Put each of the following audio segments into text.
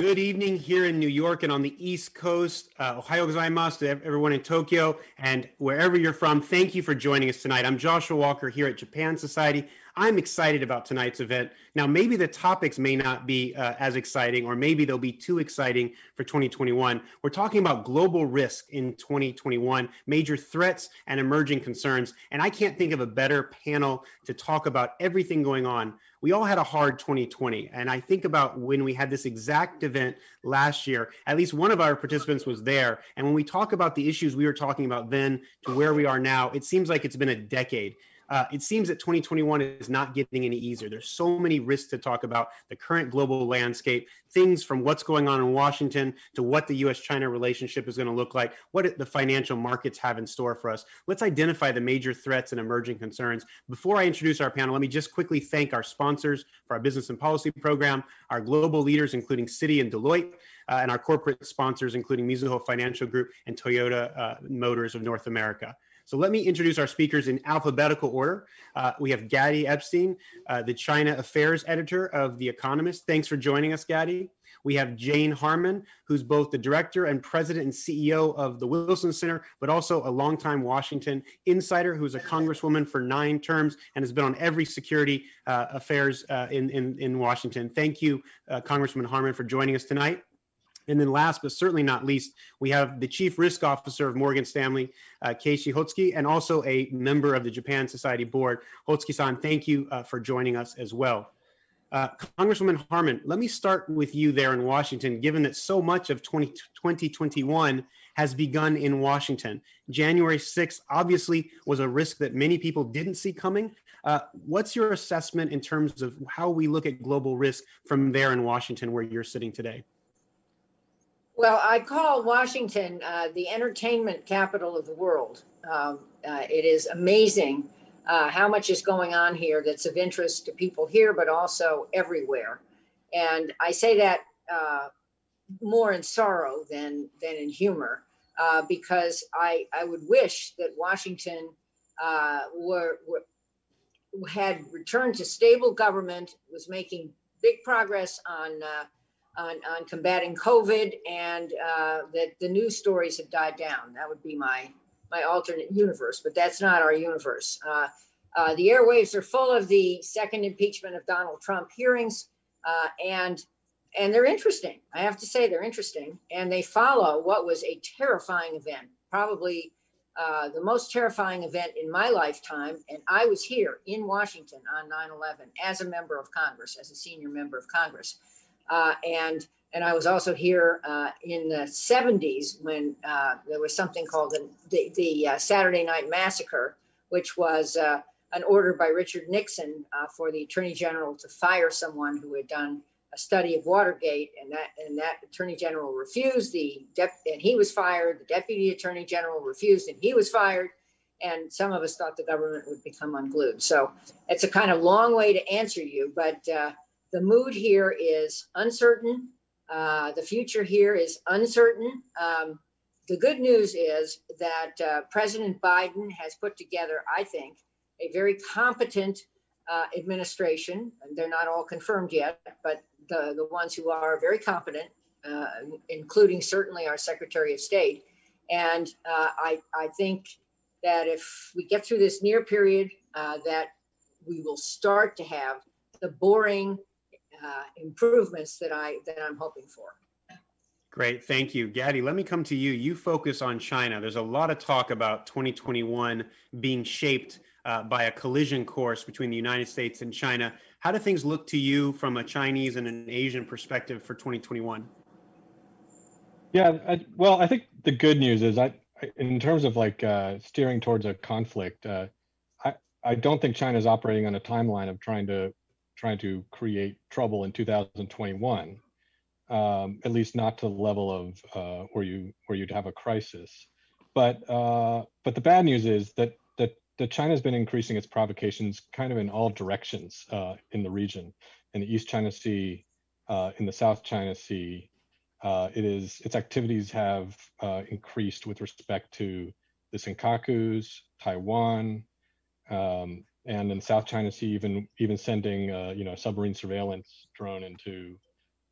Good evening here in New York and on the East Coast. Uh, Ohayo gozaimasu to everyone in Tokyo and wherever you're from. Thank you for joining us tonight. I'm Joshua Walker here at Japan Society. I'm excited about tonight's event. Now, maybe the topics may not be uh, as exciting, or maybe they'll be too exciting for 2021. We're talking about global risk in 2021, major threats and emerging concerns. And I can't think of a better panel to talk about everything going on we all had a hard 2020. And I think about when we had this exact event last year, at least one of our participants was there. And when we talk about the issues we were talking about then to where we are now, it seems like it's been a decade. Uh, it seems that 2021 is not getting any easier. There's so many risks to talk about the current global landscape, things from what's going on in Washington to what the US China relationship is going to look like, what the financial markets have in store for us. Let's identify the major threats and emerging concerns. Before I introduce our panel, let me just quickly thank our sponsors for our business and policy program, our global leaders, including Citi and Deloitte. Uh, and our corporate sponsors, including Mizuho Financial Group and Toyota uh, Motors of North America. So let me introduce our speakers in alphabetical order. Uh, we have Gady Epstein, uh, the China Affairs Editor of The Economist. Thanks for joining us, Gady. We have Jane Harman, who's both the director and president and CEO of the Wilson Center, but also a longtime Washington insider who's a congresswoman for nine terms and has been on every security uh, affairs uh, in, in, in Washington. Thank you, uh, Congresswoman Harman, for joining us tonight. And then last but certainly not least, we have the Chief Risk Officer of Morgan Stanley, uh, Keishi Hotsuki, and also a member of the Japan Society Board. Hotsuki-san, thank you uh, for joining us as well. Uh, Congresswoman Harman, let me start with you there in Washington, given that so much of 20, 2021 has begun in Washington. January 6th obviously was a risk that many people didn't see coming. Uh, what's your assessment in terms of how we look at global risk from there in Washington, where you're sitting today? Well, I call Washington uh, the entertainment capital of the world. Um, uh, it is amazing uh, how much is going on here that's of interest to people here, but also everywhere. And I say that uh, more in sorrow than than in humor, uh, because I I would wish that Washington uh, were, were had returned to stable government, was making big progress on on, on combating COVID and uh, that the news stories have died down. That would be my my alternate universe, but that's not our universe. Uh, uh, the airwaves are full of the second impeachment of Donald Trump hearings, uh, and and they're interesting. I have to say they're interesting, and they follow what was a terrifying event, probably uh, the most terrifying event in my lifetime. And I was here in Washington on 9/11 as a member of Congress, as a senior member of Congress. Uh, and and I was also here uh, in the 70s when uh, there was something called the, the, the uh, Saturday Night Massacre, which was uh, an order by Richard Nixon uh, for the Attorney General to fire someone who had done a study of Watergate, and that and that Attorney General refused. The and he was fired. The Deputy Attorney General refused, and he was fired. And some of us thought the government would become unglued. So it's a kind of long way to answer you, but the mood here is uncertain. Uh, the future here is uncertain. Um, the good news is that uh, President Biden has put together, I think, a very competent uh, administration. They're not all confirmed yet, but the, the ones who are very competent, uh, including certainly our Secretary of State. And uh, I, I think that if we get through this near period, uh, that we will start to have the boring uh, improvements that I that I'm hoping for. Great, thank you, Gady. Let me come to you. You focus on China. There's a lot of talk about 2021 being shaped uh, by a collision course between the United States and China. How do things look to you from a Chinese and an Asian perspective for 2021? Yeah, I, well, I think the good news is I, in terms of like uh, steering towards a conflict, uh, I I don't think China is operating on a timeline of trying to trying to create trouble in 2021, um, at least not to the level of uh, where you where you'd have a crisis. But uh, but the bad news is that that that China's been increasing its provocations kind of in all directions uh, in the region, in the East China Sea, uh, in the South China Sea. Uh, it is its activities have uh, increased with respect to the Senkakus, Taiwan, um, and in South China Sea, even even sending uh, you know submarine surveillance drone into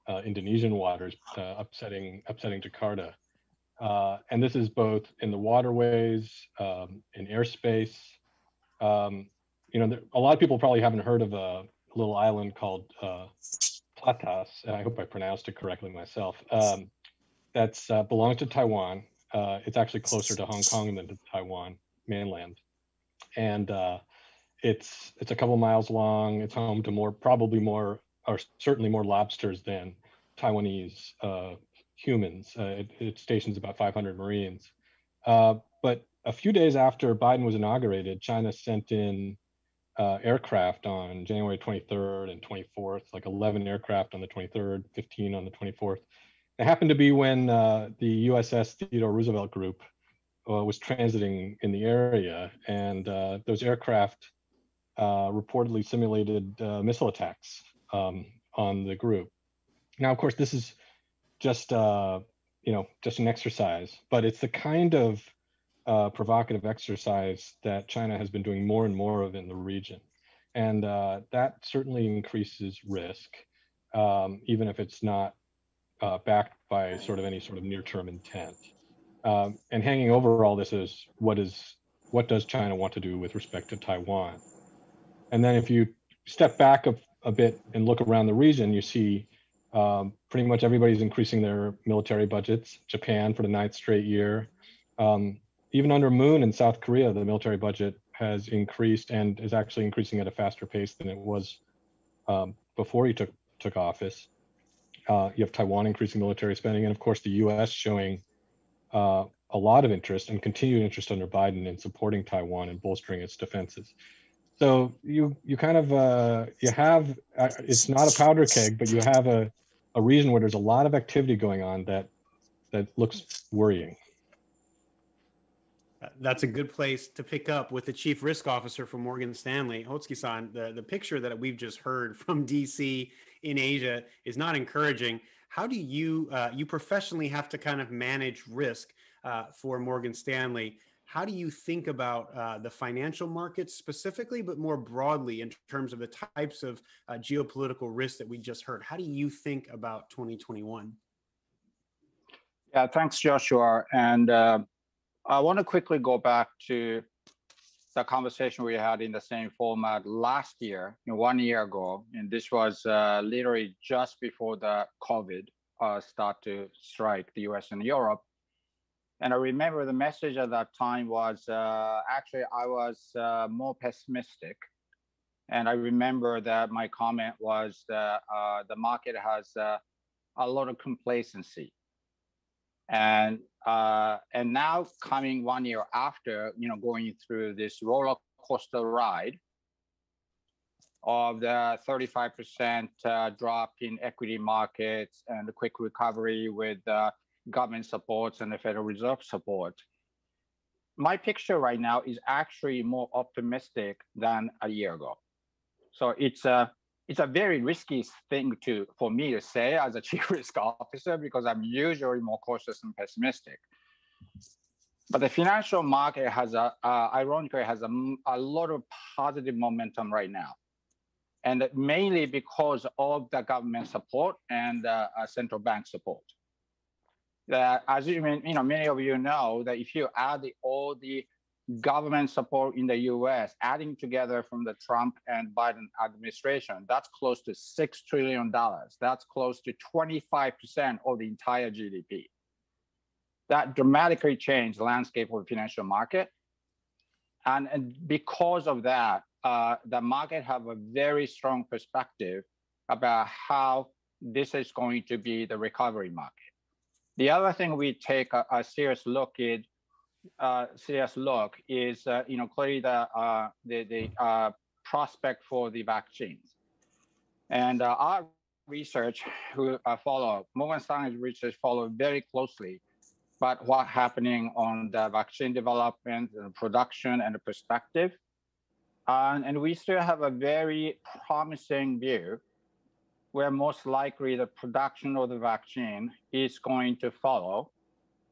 uh, Indonesian waters, uh, upsetting upsetting Jakarta. Uh, and this is both in the waterways, um, in airspace. Um, you know, there, a lot of people probably haven't heard of a little island called uh, Pratas, and I hope I pronounced it correctly myself. Um, that's uh, belongs to Taiwan. It's actually closer to Hong Kong than to Taiwan mainland, and it's it's a couple miles long. It's home to more, probably more, or certainly more lobsters than Taiwanese uh, humans. Uh, it, it, stations about 500 Marines. Uh, but a few days after Biden was inaugurated, China sent in uh, aircraft on January 23rd and 24th, like 11 aircraft on the 23rd, 15 on the 24th. It happened to be when uh, the USS Theodore Roosevelt Group uh, was transiting in the area, and those aircraft uh, reportedly simulated uh, missile attacks um, on the group. Now, of course, this is just you know just an exercise, but it's the kind of uh, provocative exercise that China has been doing more and more of in the region. And uh, that certainly increases risk, um, even if it's not uh, backed by sort of any sort of near-term intent. Um, and hanging over all this is what is what does China want to do with respect to Taiwan? And then if you step back a, a bit and look around the region, you see um, pretty much everybody's increasing their military budgets. Japan for the ninth straight year. Um, even under Moon in South Korea, the military budget has increased and is actually increasing at a faster pace than it was um, before he took took office. Uh, you have Taiwan increasing military spending, and of course the U.S. showing uh, a lot of interest and continued interest under Biden in supporting Taiwan and bolstering its defenses. So you you kind of uh, you have uh, it's not a powder keg, but you have a a region where there's a lot of activity going on that that looks worrying. That's a good place to pick up with the chief risk officer from Morgan Stanley, Hotsuki-san. The, the picture that we've just heard from DC in Asia is not encouraging. How do you uh, you professionally have to kind of manage risk uh, for Morgan Stanley? How do you think about uh, the financial markets specifically, but more broadly in terms of the types of uh, geopolitical risks that we just heard? How do you think about 2021? Yeah, thanks, Joshua. And uh, I want to quickly go back to the conversation we had in the same format last year, one year ago, and this was uh, literally just before the COVID uh, start to strike the U.S. and Europe. And I remember the message at that time was uh, actually I was uh, more pessimistic, and I remember that my comment was that uh, the market has uh, a lot of complacency. And uh, and now coming one year after, you know, going through this roller coaster ride of the 35% uh, drop in equity markets and the quick recovery with government supports and the Federal Reserve support. My picture right now is actually more optimistic than a year ago. So it's a it's a very risky thing to for me to say as a chief risk officer because I'm usually more cautious and pessimistic. But the financial market has a, uh, ironically, has a, a lot of positive momentum right now, and mainly because of the government support and uh, central bank support. That, as you, you know, many of you know that if you add the, all the government support in the US, adding together from the Trump and Biden administration, that's close to $6 trillion. That's close to 25% of the entire GDP. That dramatically changed the landscape of the financial market. And, and because of that, uh, the market have a very strong perspective about how this is going to be the recovery market. The other thing we take a, a serious look at uh, serious look is, uh, you know, clearly the uh, the, the uh, prospect for the vaccines, and uh, our research who uh, follow Morgan Stanley's research follow very closely, but what happening on the vaccine development and production and the perspective, and, and we still have a very promising view where most likely the production of the vaccine is going to follow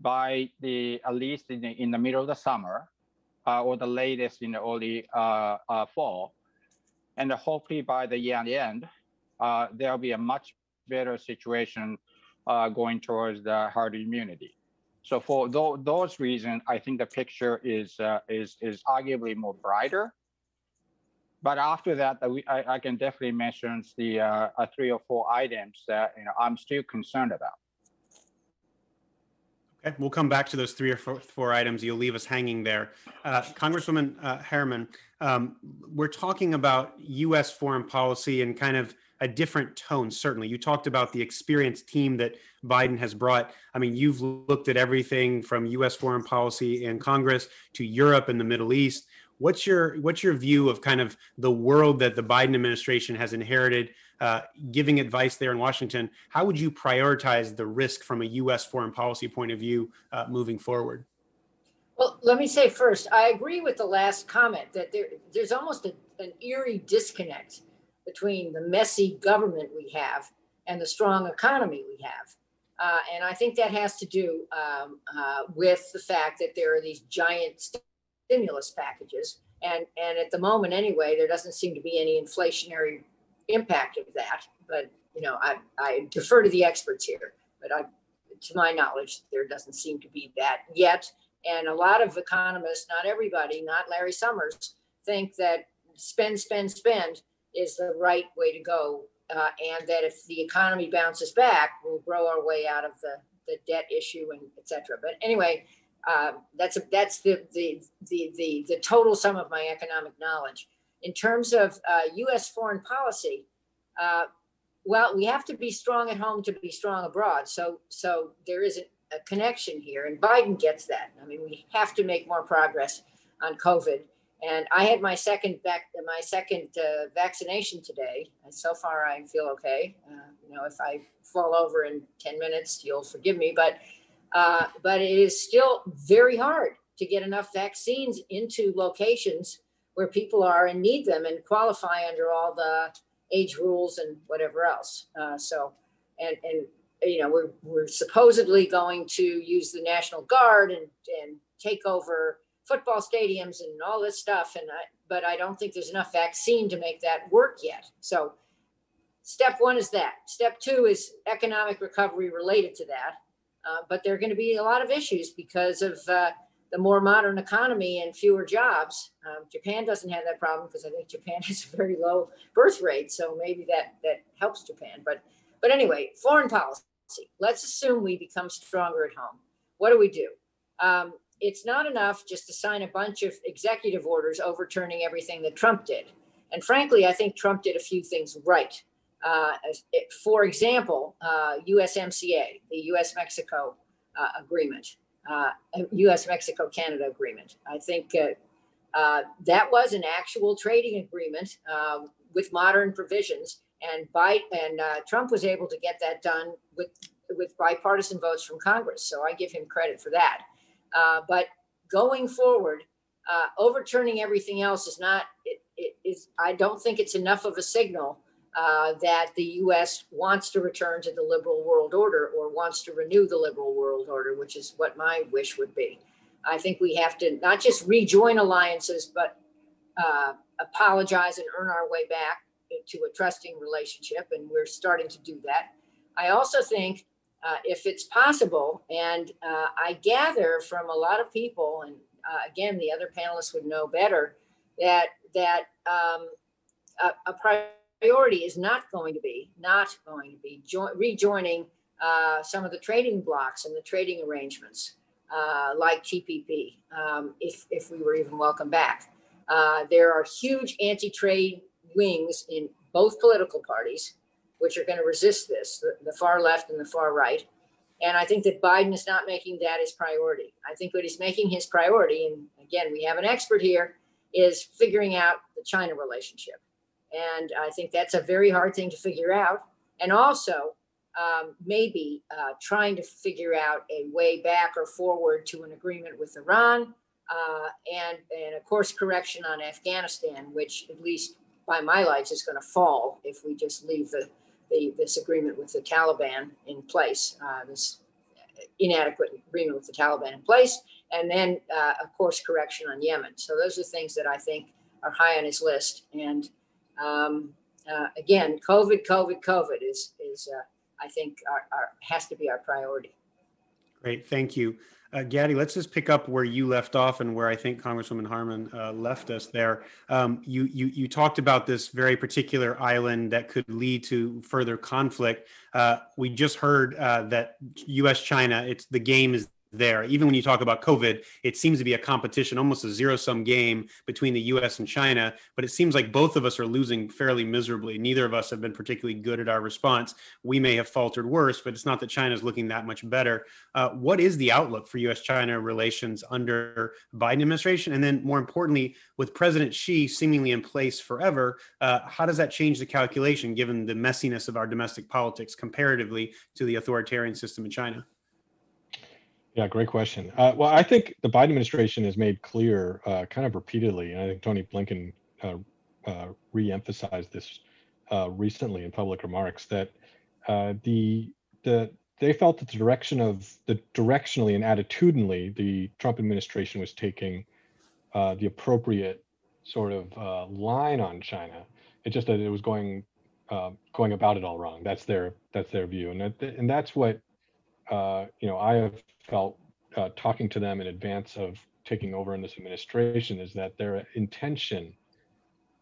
by the at least in the, in the middle of the summer uh, or the latest in the early uh, uh, fall. And hopefully by the year end, uh, there'll be a much better situation uh, going towards the herd immunity. So for th- those reasons, I think the picture is uh, is is arguably more brighter. But after that, I, I can definitely mention the uh, three or four items that you know I'm still concerned about. Okay, we'll come back to those three or four, four items. You'll leave us hanging there. Uh, Congresswoman uh, Harriman, um, we're talking about U.S. foreign policy and kind of a different tone, certainly. You talked about the experienced team that Biden has brought. I mean, you've looked at everything from U.S. foreign policy in Congress to Europe and the Middle East. What's your what's your view of kind of the world that the Biden administration has inherited? Uh, giving advice there in Washington, how would you prioritize the risk from a U.S. foreign policy point of view uh, moving forward? Well, let me say first, I agree with the last comment that there, there's almost a, an eerie disconnect between the messy government we have and the strong economy we have. Uh, and I think that has to do um, uh, with the fact that there are these giant stimulus packages. And, and at the moment, anyway, there doesn't seem to be any inflationary impact of that. But, you know, I, I defer to the experts here. But I, to my knowledge, there doesn't seem to be that yet. And a lot of economists, not everybody, not Larry Summers, think that spend, spend, spend is the right way to go. Uh, and that if the economy bounces back, we'll grow our way out of the, the debt issue and et cetera. But anyway, uh, that's a, that's the, the, the, the, the total sum of my economic knowledge. In terms of uh, U.S. foreign policy, uh, well, we have to be strong at home to be strong abroad. So, so there is a, a connection here, and Biden gets that. I mean, we have to make more progress on COVID and I had my second back, my second uh, vaccination today. And so far, I feel okay. Uh, you know, if I fall over in ten minutes, you'll forgive me. But uh, but it is still very hard to get enough vaccines into locations where people are and need them and qualify under all the age rules and whatever else. Uh, so and and you know we're we're supposedly going to use the National Guard and and take over football stadiums and all this stuff. And I, but I don't think there's enough vaccine to make that work yet. So step one is that. Step two is economic recovery related to that. Uh, but there are going to be a lot of issues because of uh, the more modern economy and fewer jobs. Um, Japan doesn't have that problem because I think Japan has a very low birth rate, so maybe that that helps Japan. But but anyway, foreign policy. Let's assume we become stronger at home. What do we do? Um, it's not enough just to sign a bunch of executive orders overturning everything that Trump did. And frankly, I think Trump did a few things right. Uh, for example, uh, USMCA, the US Mexico uh, agreement, US uh, Mexico Canada agreement. I think uh, uh, that was an actual trading agreement with modern provisions. And, and Trump was able to get that done with, with bipartisan votes from Congress. So I give him credit for that. But going forward, overturning everything else is not. It, it is. I don't think it's enough of a signal uh, that the U.S. wants to return to the liberal world order or wants to renew the liberal world order, which is what my wish would be. I think we have to not just rejoin alliances, but uh, apologize and earn our way back to a trusting relationship, and we're starting to do that. I also think uh, if it's possible. And uh, I gather from a lot of people, and uh, again, the other panelists would know better, that that um, a, a, priority is not going to be not going to be jo- rejoining uh, some of the trading blocs and the trading arrangements, uh, like TPP, um, if if we were even welcome back. Uh, there are huge anti-trade wings in both political parties which are going to resist this, the, the far left and the far right. And I think that Biden is not making that his priority. I think what he's making his priority, and again, we have an expert here, is figuring out the China relationship. And I think that's a very hard thing to figure out. And also, um, maybe uh, trying to figure out a way back or forward to an agreement with Iran uh, and, and a course correction on Afghanistan, which, at least by my lights, is going to fall if we just leave the the, this agreement with the Taliban in place, uh, this inadequate agreement with the Taliban in place, and then uh, a course correction on Yemen. So those are things that I think are high on his list. And um, uh, again, COVID, COVID, COVID is is uh, I think our, are, has to be our priority. Great, thank you. Uh, Gady, let's just pick up where you left off and where I think Congresswoman Harman uh, left us there. Um, you, you, you talked about this very particular island that could lead to further conflict. Uh, we just heard uh, that U.S. China, it's the game is there. Even when you talk about COVID, it seems to be a competition, almost a zero sum game between the US and China. But it seems like both of us are losing fairly miserably. Neither of us have been particularly good at our response. We may have faltered worse, but it's not that China is looking that much better. Uh, what is the outlook for US China relations under the Biden administration? And then more importantly, with President Xi seemingly in place forever, uh, how does that change the calculation given the messiness of our domestic politics comparatively to the authoritarian system in China? Yeah, great question. Uh, well, I think the Biden administration has made clear, uh, kind of repeatedly, and I think Tony Blinken uh, uh re-emphasized this uh, recently in public remarks that uh, the the they felt that the direction of the directionally and attitudinally the Trump administration was taking the appropriate sort of line on China. It's just that it was going going about it all wrong. That's their that's their view, and that, and that's what uh, you know, I have felt uh, talking to them in advance of taking over in this administration is that their intention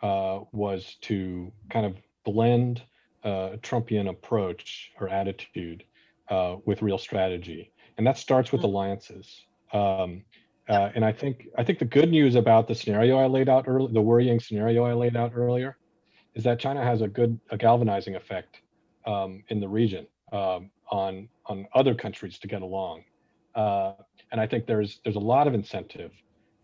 uh, was to kind of blend uh, a Trumpian approach or attitude uh, with real strategy, and that starts with mm-hmm. alliances. Um, uh, and I think I think the good news about the scenario I laid out earlier, the worrying scenario I laid out earlier, is that China has a good a galvanizing effect um, in the region um, on on other countries to get along. Uh, and I think there's there's a lot of incentive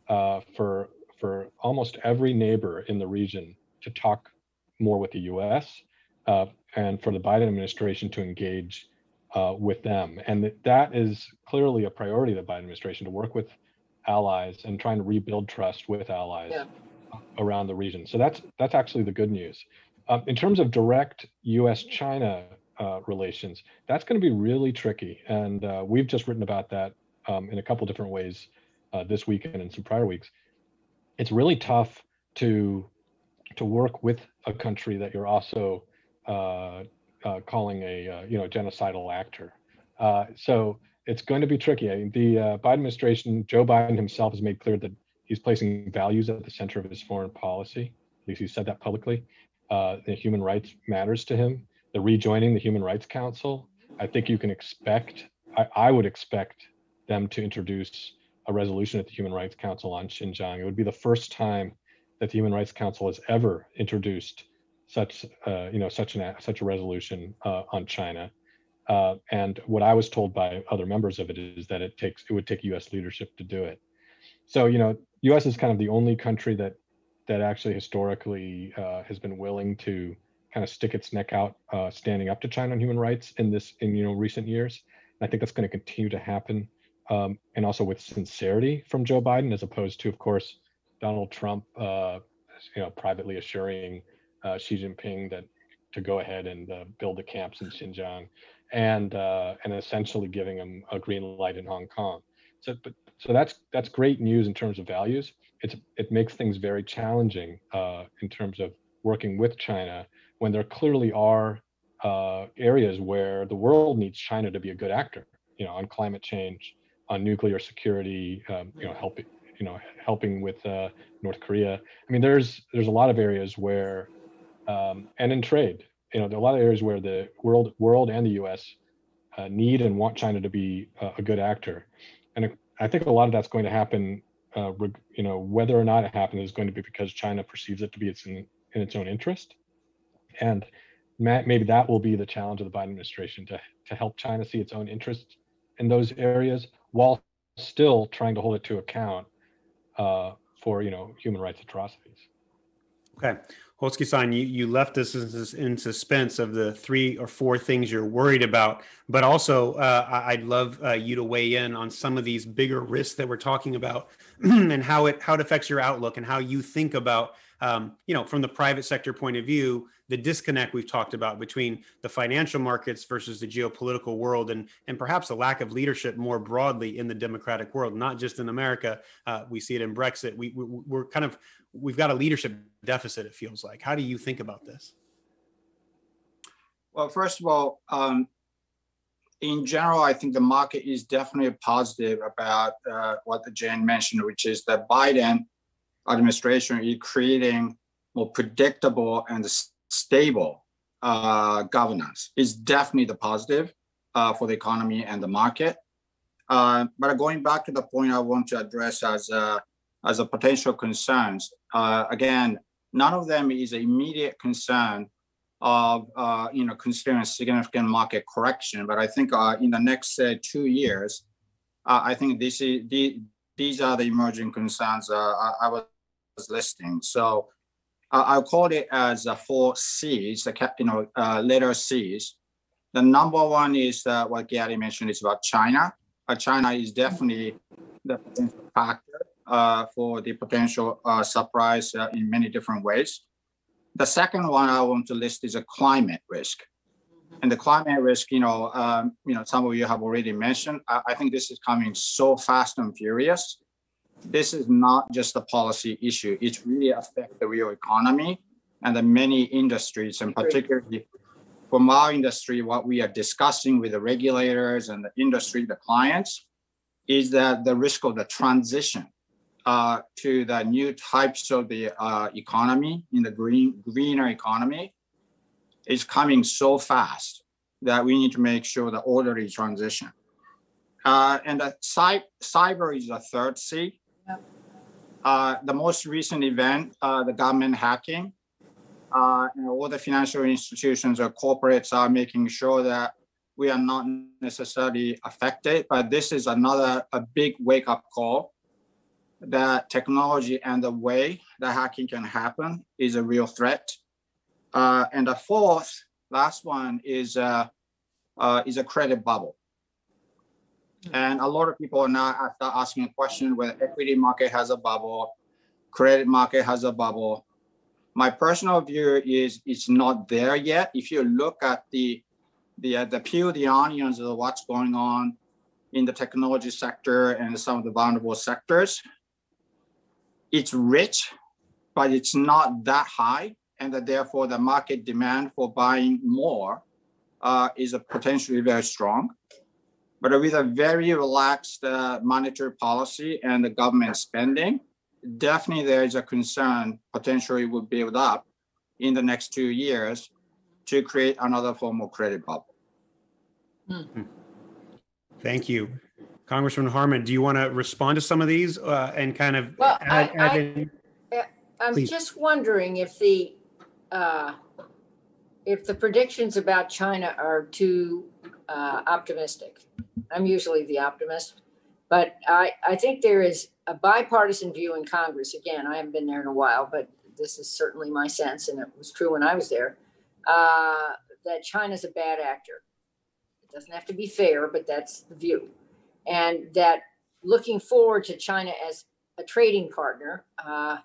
uh, for for almost every neighbor in the region to talk more with the U.S. Uh, and for the Biden administration to engage uh, with them. And that is clearly a priority of the Biden administration to work with allies and trying to rebuild trust with allies yeah. around the region. So that's that's actually the good news. Um, in terms of direct U.S.-China uh, relations. That's going to be really tricky. And uh, we've just written about that um, in a couple different ways uh, this week and some prior weeks. It's really tough to to work with a country that you're also uh, uh, calling a you know genocidal actor. so it's going to be tricky. I mean, the Biden administration, Joe Biden himself, has made clear that he's placing values at the center of his foreign policy. At least he said that publicly. Uh, human rights matters to him the rejoining the Human Rights Council, I think you can expect, I, I would expect them to introduce a resolution at the Human Rights Council on Xinjiang. It would be the first time that the Human Rights Council has ever introduced such, uh, you know, such an such a resolution uh, on China. Uh, and what I was told by other members of it is that it takes it would take U.S. leadership to do it. So you know, U.S. is kind of the only country that that actually historically uh, has been willing to kind of stick its neck out, uh, standing up to China on human rights in this in you know recent years. And I think that's going to continue to happen, um, and also with sincerity from Joe Biden, as opposed to, of course, Donald Trump, uh, you know, privately assuring uh, Xi Jinping that to go ahead and uh, build the camps in Xinjiang, and uh, and essentially giving him a green light in Hong Kong. So, but so that's that's great news in terms of values. It's it makes things very challenging uh, in terms of working with China when there clearly are uh, areas where the world needs China to be a good actor, you know, on climate change, on nuclear security, um, you know, helping, you know, helping with uh, North Korea. I mean, there's there's a lot of areas where, um, and in trade, you know, there are a lot of areas where the world world and the U.S. Uh, need and want China to be a, a, good actor, and I think a lot of that's going to happen. Uh, you know, whether or not it happens is going to be because China perceives it to be its in, in its own interest and maybe that will be the challenge of the Biden administration to, to help China see its own interests in those areas while still trying to hold it to account uh, for you know human rights atrocities. Okay. Hotsuki-san, you, you left us in suspense of the three or four things you're worried about, but also uh, I'd love uh, you to weigh in on some of these bigger risks that we're talking about and how it how it affects your outlook and how you think about um, you know, from the private sector point of view, the disconnect we've talked about between the financial markets versus the geopolitical world, and and perhaps a lack of leadership more broadly in the democratic world, not just in America. Uh, we see it in Brexit. We, we we're kind of we've got a leadership deficit. It feels like. How do you think about this? Well, first of all, um, in general, I think the market is definitely positive about uh, what Jane mentioned, which is that Biden administration is creating more predictable and stable uh, governance. Is definitely the positive uh, for the economy and the market. Uh, but going back to the point I want to address as a, as a potential concerns, uh, again, none of them is an immediate concern of uh, you know considering significant market correction. But I think uh, in the next uh, two years, uh, I think this is the, these are the emerging concerns uh, I, I, was listing. So uh, I'll call it as four C's, the you know letter C's. The number one is what Gady mentioned is about China. China is definitely the potential factor for the potential surprise in many different ways. The second one I want to list is a climate risk. And the climate risk, you know, um, you know, some of you have already mentioned. I, I think this is coming so fast and furious. This is not just a policy issue. It really affects the real economy and the many industries, and particularly from our industry, what we are discussing with the regulators and the industry, the clients, is that the risk of the transition uh, to the new types of the uh, economy in the green greener economy is coming so fast that we need to make sure the orderly transition. Uh, and cyber is the third C. Yep. Uh, the most recent event, uh, the government hacking, uh, and all the financial institutions or corporates are making sure that we are not necessarily affected, but this is another a big wake up call that technology and the way that hacking can happen is a real threat. Uh, and the fourth, last one is uh, uh, is a credit bubble. Hmm. And a lot of people are now after asking a question whether equity market has a bubble, credit market has a bubble. My personal view is it's not there yet. If you look at the the uh, the peel the onions of what's going on in the technology sector and some of the vulnerable sectors, it's rich, but it's not that high, and that therefore the market demand for buying more uh, is potentially very strong. But with a very relaxed uh, monetary policy and the government spending, definitely there is a concern potentially will build up in the next two years to create another form of credit bubble. Hmm. Thank you. Congressman Harman, do you want to respond to some of these uh, and kind of well, add, I, add in? I, I'm Please. just wondering if the uh, if the predictions about China are too uh, optimistic. I'm usually the optimist, but I, I think there is a bipartisan view in Congress. Again, I haven't been there in a while, but this is certainly my sense, and it was true when I was there, uh, that China's a bad actor. It doesn't have to be fair, but that's the view and that looking forward to China as a trading partner, uh,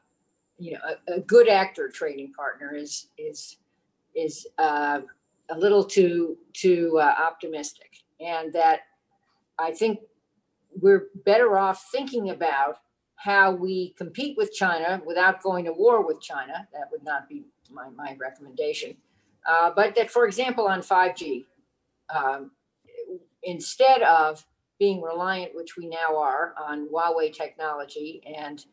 you know, a, a, good actor trading partner is is is uh, a little too too uh, optimistic, and that I think we're better off thinking about how we compete with China without going to war with China. That would not be my, my recommendation. Uh, but that, for example, on 5G, um, instead of being reliant, which we now are, on Huawei technology and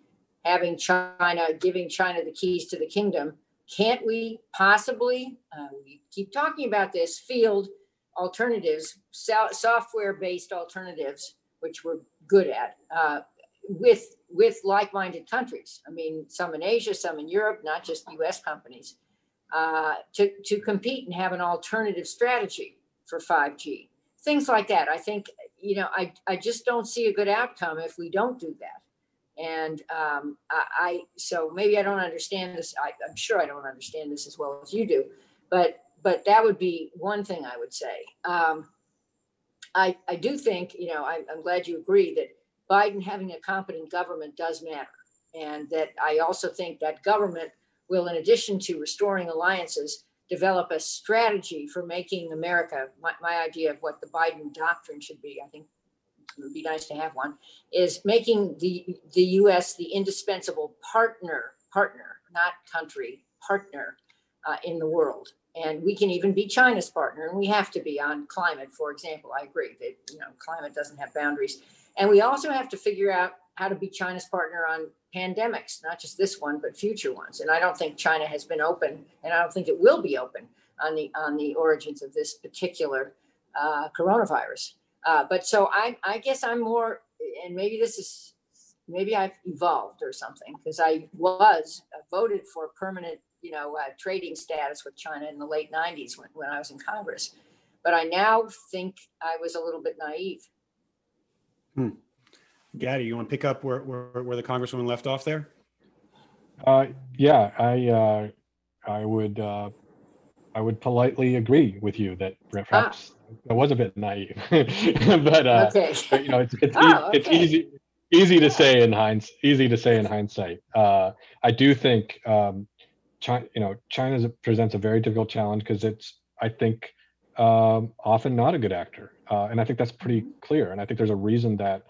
having China, giving China the keys to the kingdom, can't we possibly, uh, we keep talking about this, field alternatives, so- software based alternatives, which we're good at, uh, with, with like minded countries? I mean, some in Asia, some in Europe, not just US companies, uh, to, to compete and have an alternative strategy for 5G. Things like that. I think you know, I, I just don't see a good outcome if we don't do that. And um, I, I, so maybe I don't understand this. I, I'm sure I don't understand this as well as you do, but but that would be one thing I would say. Um, I I do think you know I, I'm glad you agree that Biden having a competent government does matter, and that I also think that government will, in addition to restoring alliances, develop a strategy for making America, my, my idea of what the Biden doctrine should be, I think it would be nice to have one, is making the, the US the indispensable partner, partner, not country, partner uh, in the world. and we can even be China's partner, and we have to be on climate, for example. I agree that you know climate doesn't have boundaries, and we also have to figure out how to be China's partner on pandemics, not just this one, but future ones. And I don't think China has been open, and I don't think it will be open on the on the origins of this particular uh, coronavirus. Uh, but so I, I guess I'm more, and maybe this is, maybe I've evolved or something because I was uh, voted for permanent, you know, uh, trading status with China in the late '90s when, when I was in Congress. But I now think I was a little bit naive. Hmm. Gady, you want to pick up where, where, where the congresswoman left off there? Uh, yeah, I uh, I would uh, I would politely agree with you that perhaps ah. I was a bit naive, but, uh, okay. but, you know it's it's, oh, okay. it's easy easy to say in hindsight. Easy to say in hindsight. Uh, I do think um, China, you know, China presents a very difficult challenge because it's I think um, often not a good actor, uh, and I think that's pretty mm-hmm. clear. And I think there's a reason that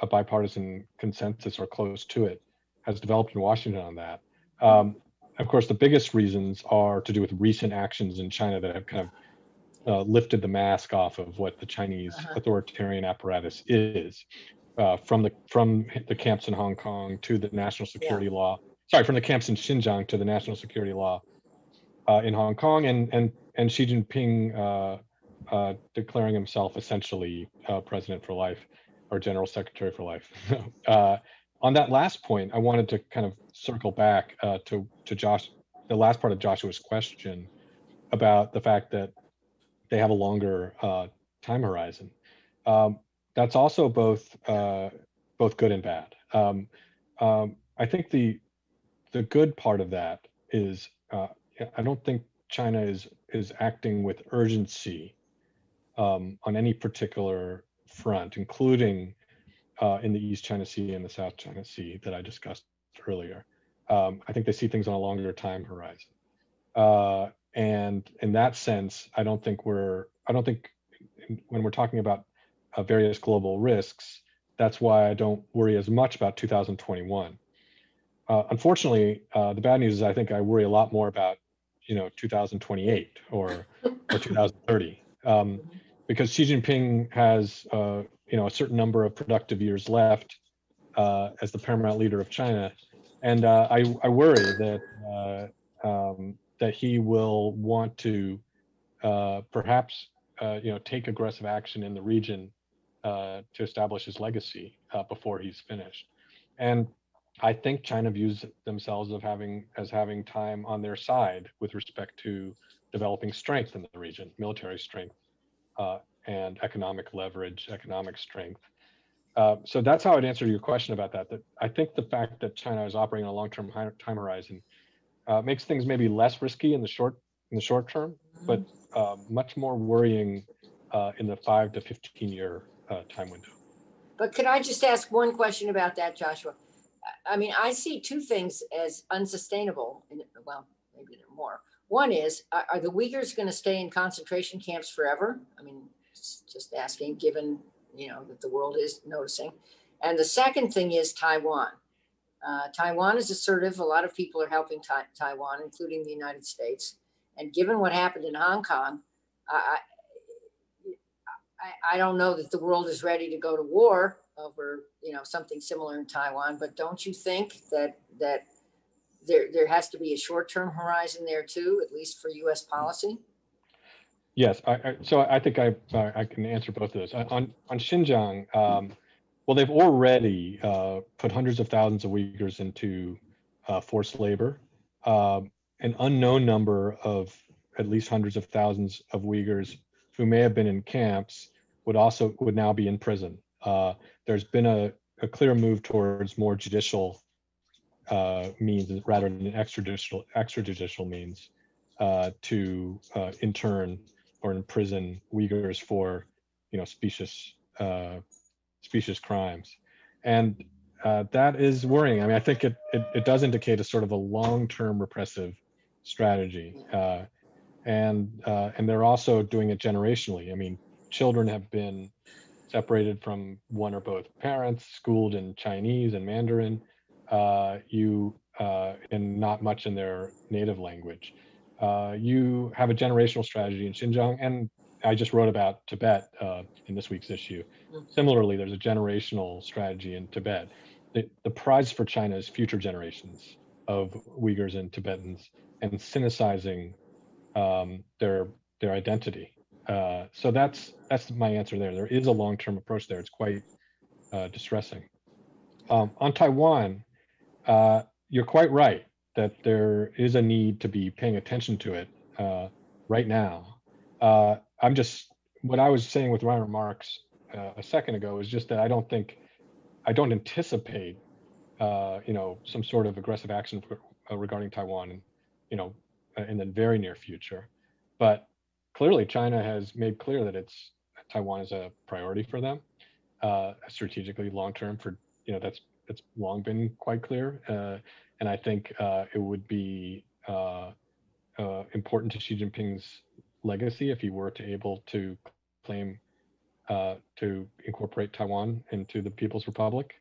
a bipartisan consensus or close to it has developed in Washington on that. Um, of course, the biggest reasons are to do with recent actions in China that have kind of uh, lifted the mask off of what the Chinese uh-huh. authoritarian apparatus is, uh, from the from the camps in Hong Kong to the national security yeah. law. Sorry, from the camps in Xinjiang to the national security law uh, in Hong Kong, and and and Xi Jinping uh, uh, declaring himself essentially uh, president for life or general secretary for life. on that last point, I wanted to kind of circle back uh, to to Josh, the last part of Joshua's question about the fact that they have a longer uh, time horizon. Um, that's also both uh, both good and bad. Um, um, I think the the good part of that is uh, I don't think China is is acting with urgency um, on any particular front, including uh, in the East China Sea and the South China Sea that I discussed earlier. Um, I think they see things on a longer time horizon. Uh, and in that sense, I don't think we're, I don't think when we're talking about uh, various global risks, that's why I don't worry as much about 2021. Uh, unfortunately, uh, the bad news is I think I worry a lot more about, you know, 2028 or, or 2030. Um, because Xi Jinping has uh, you know a certain number of productive years left uh, as the paramount leader of China, and uh, I, I worry that uh, um, that he will want to uh, perhaps uh, you know take aggressive action in the region to establish his legacy before he's finished, and I think China views themselves of having as having time on their side with respect to developing strength in the region, military strength uh, and economic leverage, economic strength. Uh, so that's how I'd answer your question about that. That I think the fact that China is operating on a long-term time horizon uh, makes things maybe less risky in the short in the short term, but uh, much more worrying uh, in the five to 15 year uh, time window. But can I just ask one question about that, Joshua? I mean, I see two things as unsustainable. In, well, maybe more. One is, are the Uyghurs going to stay in concentration camps forever? I mean, just asking, given you know that the world is noticing. And the second thing is Taiwan. Uh, Taiwan is assertive. A lot of people are helping ta- Taiwan, including the United States. And given what happened in Hong Kong, I, I, I don't know that the world is ready to go to war over you know something similar in Taiwan. But don't you think that that there there has to be a short term horizon there too, at least for U.S. policy? Yes, I, I, so I think I uh, I can answer both of those. On on Xinjiang, um, well, they've already uh, put hundreds of thousands of Uyghurs into uh, forced labor. Um, an unknown number of at least hundreds of thousands of Uyghurs who may have been in camps would also would now be in prison. Uh, there's been a, a clear move towards more judicial uh, means rather than extrajudicial extrajudicial means uh, to intern or imprison Uyghurs for, you know, specious uh, specious crimes, and uh, that is worrying. I mean, I think it, it, it does indicate a sort of a long-term repressive strategy, uh, and uh, and they're also doing it generationally. I mean, children have been separated from one or both parents, schooled in Chinese and Mandarin, uh, you uh, and not much in their native language. Uh, you have a generational strategy in Xinjiang, and I just wrote about Tibet uh, in this week's issue. Similarly, there's a generational strategy in Tibet. The, the prize for China is future generations of Uyghurs and Tibetans and sinicizing um, their their identity. Uh, so that's that's my answer there. There is a long-term approach there. It's quite uh, distressing. Um, on Taiwan, uh, you're quite right that there is a need to be paying attention to it uh, right now. Uh, I'm just what I was saying with my remarks uh, a second ago is just that I don't think I don't anticipate you know some sort of aggressive action for, regarding Taiwan, you know, in the very near future. But clearly China has made clear that it's Taiwan is a priority for them, uh, strategically long term. For you know, that's it's long been quite clear, uh, and I think uh, it would be uh, uh, important to Xi Jinping's legacy if he were to able to claim uh, to incorporate Taiwan into the People's Republic,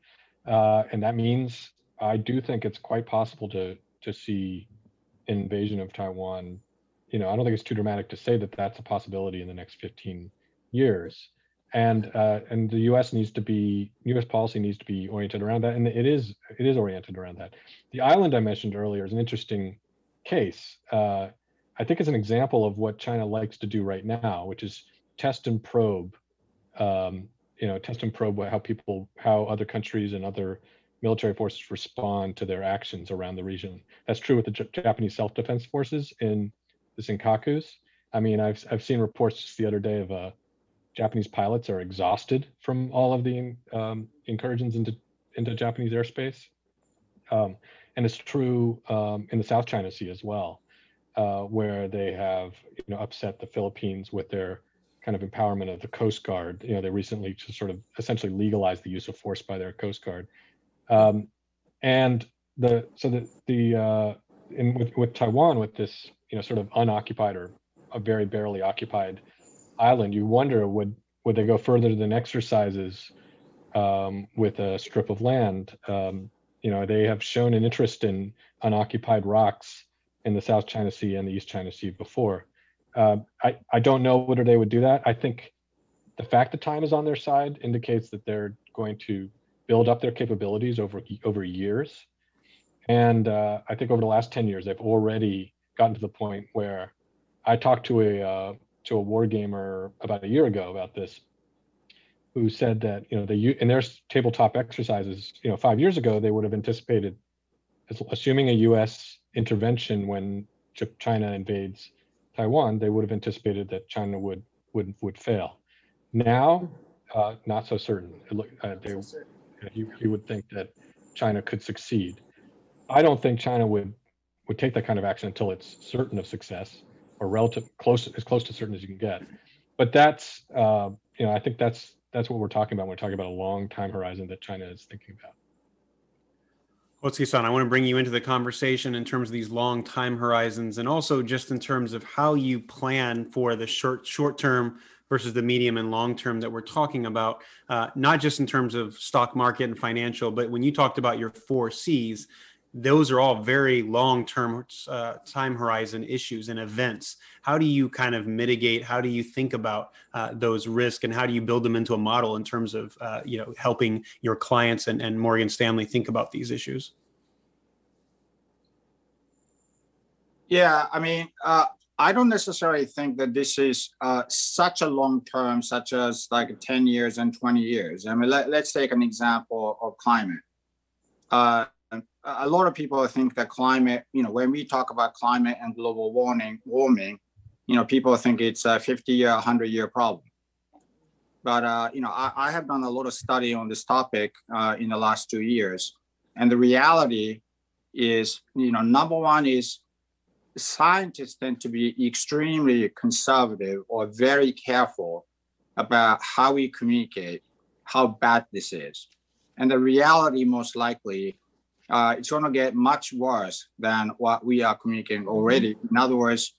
and that means I do think it's quite possible to to see invasion of Taiwan you know, I don't think it's too dramatic to say that that's a possibility in the next 15 years. And uh, and the U.S. needs to be U.S. policy needs to be oriented around that, and it is it is oriented around that. The island I mentioned earlier is an interesting case. Uh, I think it's an example of what China likes to do right now, which is test and probe. Um, you know, test and probe how people, how other countries and other military forces respond to their actions around the region. That's true with the J- Japanese self-defense forces in the Senkakus. I mean, I've I've seen reports just the other day of uh, Japanese pilots are exhausted from all of the um, incursions into into Japanese airspace, um, and it's true um, in the South China Sea as well, uh, where they have you know upset the Philippines with their kind of empowerment of the Coast Guard. You know, they recently just sort of essentially legalized the use of force by their Coast Guard, um, and the so the the uh, in with with Taiwan with this you know sort of unoccupied or a very barely occupied island, you wonder would would they go further than exercises um, with a strip of land? Um, you know, they have shown an interest in unoccupied rocks in the South China Sea and the East China Sea before. Uh, I I don't know whether they would do that. I think the fact that time is on their side indicates that they're going to build up their capabilities over over years. And uh, I think over the last 10 years, they've already gotten to the point where I talked to a uh, to a war gamer about a year ago about this, who said that you know they in their tabletop exercises, you know, five years ago they would have anticipated, assuming a U.S. intervention when China invades Taiwan, they would have anticipated that China would would would fail. Now, uh, not so certain. Uh, they, you, you would think that China could succeed. I don't think China would would take that kind of action until it's certain of success or relative close as close to certain as you can get. But that's uh, you know I think that's that's what we're talking about when we're talking about a long time horizon that China is thinking about. Hotsuki-san, I want to bring you into the conversation in terms of these long time horizons and also just in terms of how you plan for the short short term versus the medium and long term that we're talking about, uh, not just in terms of stock market and financial, but when you talked about your four C's, those are all very long term uh, time horizon issues and events. How do you kind of mitigate? How do you think about uh, those risks and how do you build them into a model in terms of uh, you know helping your clients and, and Morgan Stanley think about these issues? Yeah, I mean, uh, I don't necessarily think that this is uh, such a long term, such as like 10 years and 20 years. I mean, let, us take an example of climate. A lot of people think that climate, you know, when we talk about climate and global warming, warming, you know, people think it's a 50 year, 100 year problem. But, uh, you know, I, I, have done a lot of study on this topic uh, in the last two years. And the reality is, you know, number one is scientists tend to be extremely conservative or very careful about how we communicate how bad this is. And the reality most likely uh, it's going to get much worse than what we are communicating mm-hmm. already. In other words,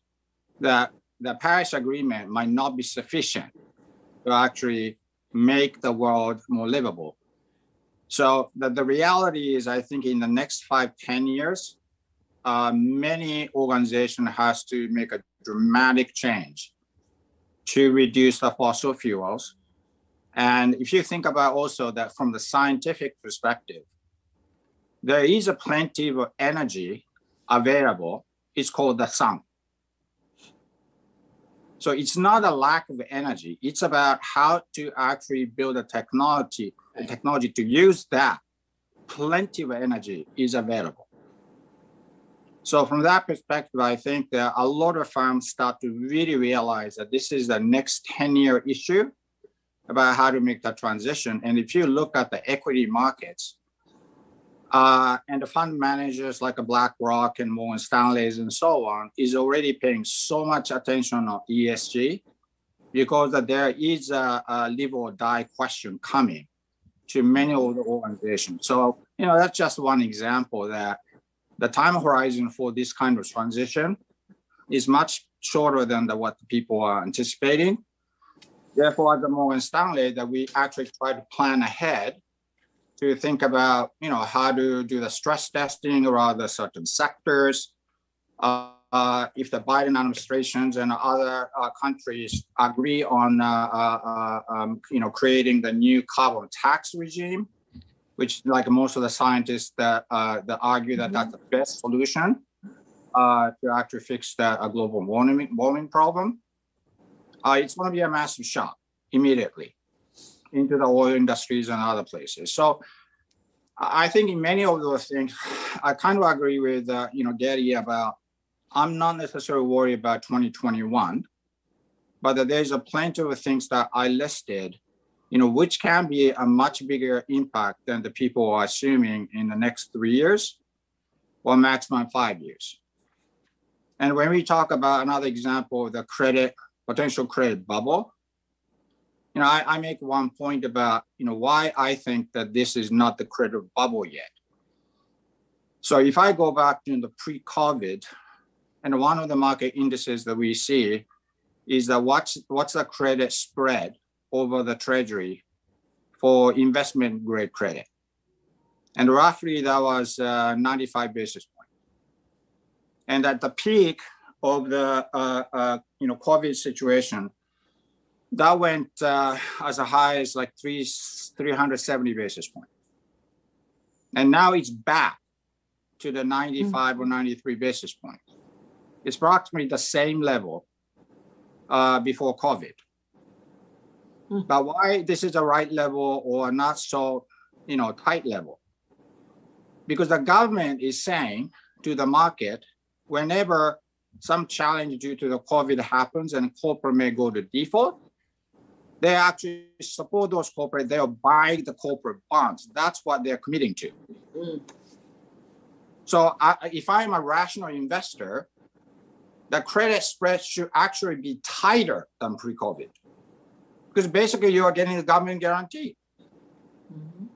the, the Paris Agreement might not be sufficient to actually make the world more livable. So the, the reality is, I think in the next five, ten years, uh, many organization has to make a dramatic change to reduce the fossil fuels. And if you think about also that from the scientific perspective, there is a plenty of energy available. It's called the sun. So it's not a lack of energy. It's about how to actually build a technology, a technology to use that. Plenty of energy is available. So from that perspective, I think that a lot of firms start to really realize that this is the next 10-year issue about how to make that transition. And if you look at the equity markets, uh, and the fund managers like a BlackRock and Morgan Stanley's and so on is already paying so much attention on ESG because there is a, a live or die question coming to many of the organizations. So, you know, that's just one example that the time horizon for this kind of transition is much shorter than the, what people are anticipating. Therefore, at the Morgan Stanley, that we actually try to plan ahead to think about, you know, how to do the stress testing around the certain sectors. Uh, uh, if the Biden administrations and other uh, countries agree on, uh, uh, uh, um, you know, creating the new carbon tax regime, which like most of the scientists that, that argue that that's the best solution to actually fix the global warming, warming problem, it's going to be a massive shock immediately into the oil industries and other places. So I think in many of those things, I kind of agree with uh, you know Gady about I'm not necessarily worried about 2021, but that there's a plenty of things that I listed, you know, which can be a much bigger impact than the people are assuming in the next three years or maximum five years. And when we talk about another example, the credit potential credit bubble, you know, I, I make one point about, you know, why I think that this is not the credit bubble yet. So if I go back to the pre-COVID, and one of the market indices that we see is that what's what's the credit spread over the treasury for investment grade credit, and roughly that was uh, 95 basis point. And at the peak of the uh, uh, you know COVID situation, that went uh, as high as like three 370 basis points. point and now it's back to the 95 mm-hmm. or 93 basis point it's approximately the same level uh, before covid mm-hmm. but why this is the right level or not so you know tight level because the government is saying to the market whenever some challenge due to the covid happens and corporate may go to default they actually support those corporate. They are buying the corporate bonds. That's what they're committing to. Mm. So I, if I'm a rational investor, the credit spread should actually be tighter than pre-COVID, because basically you are getting the government guarantee, mm-hmm.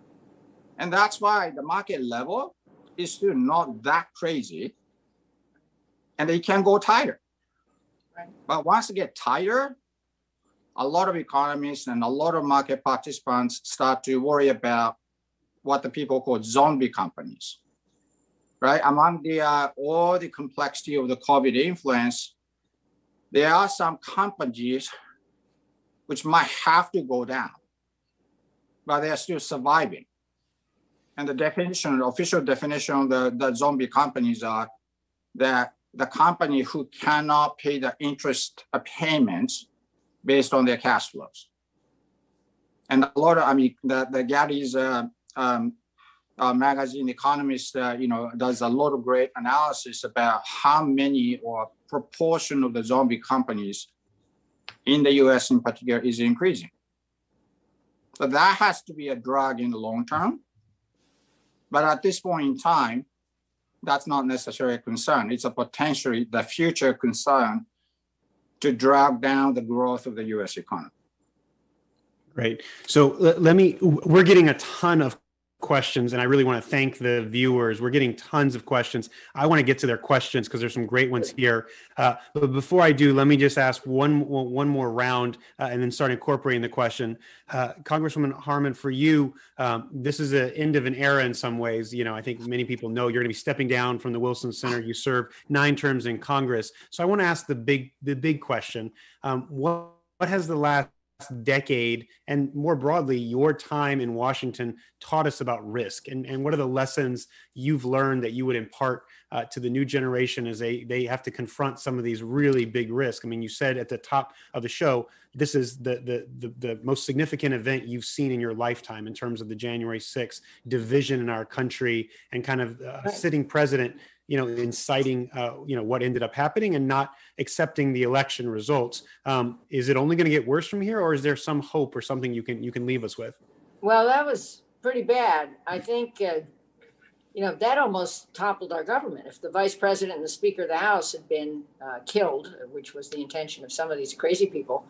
and that's why the market level is still not that crazy, and they can go tighter. Right. But once it get tighter, a lot of economists and a lot of market participants start to worry about what the people call zombie companies, right? Among the uh, all the complexity of the COVID influence, there are some companies which might have to go down, but they are still surviving. And the definition, official definition of the, the zombie companies are that the company who cannot pay the interest payments based on their cash flows. And a lot of, I mean, the, the Gady's uh, um, uh, magazine Economist, uh, you know, does a lot of great analysis about how many or proportion of the zombie companies in the US in particular is increasing. So that has to be a drug in the long term. But at this point in time, that's not necessarily a concern. It's a potentially the future concern to drag down the growth of the US economy. Great. So let me, we're getting a ton of questions, and I really want to thank the viewers. We're getting tons of questions. I want to get to their questions because there's some great ones here. Uh, but before I do, let me just ask one one more round uh, and then start incorporating the question. Uh, Congresswoman Harman, for you, um, this is the end of an era in some ways. You know, I think many people know you're going to be stepping down from the Wilson Center. You served nine terms in Congress, so I want to ask the big the big question: um, What what has the last decade and more broadly your time in washington taught us about risk. And, and what are the lessons you've learned that you would impart uh, to the new generation as they they have to confront some of these really big risks? I mean you said at the top of the show this is the the the, the most significant event you've seen in your lifetime in terms of the january 6th division in our country and kind of uh, sitting president you know, inciting, uh, you know, what ended up happening and not accepting the election results. Um, is it only going to get worse from here, or is there some hope or something you can you can leave us with? Well, that was pretty bad. I think, uh, you know, that almost toppled our government. If the vice president and the speaker of the House had been uh, killed, which was the intention of some of these crazy people,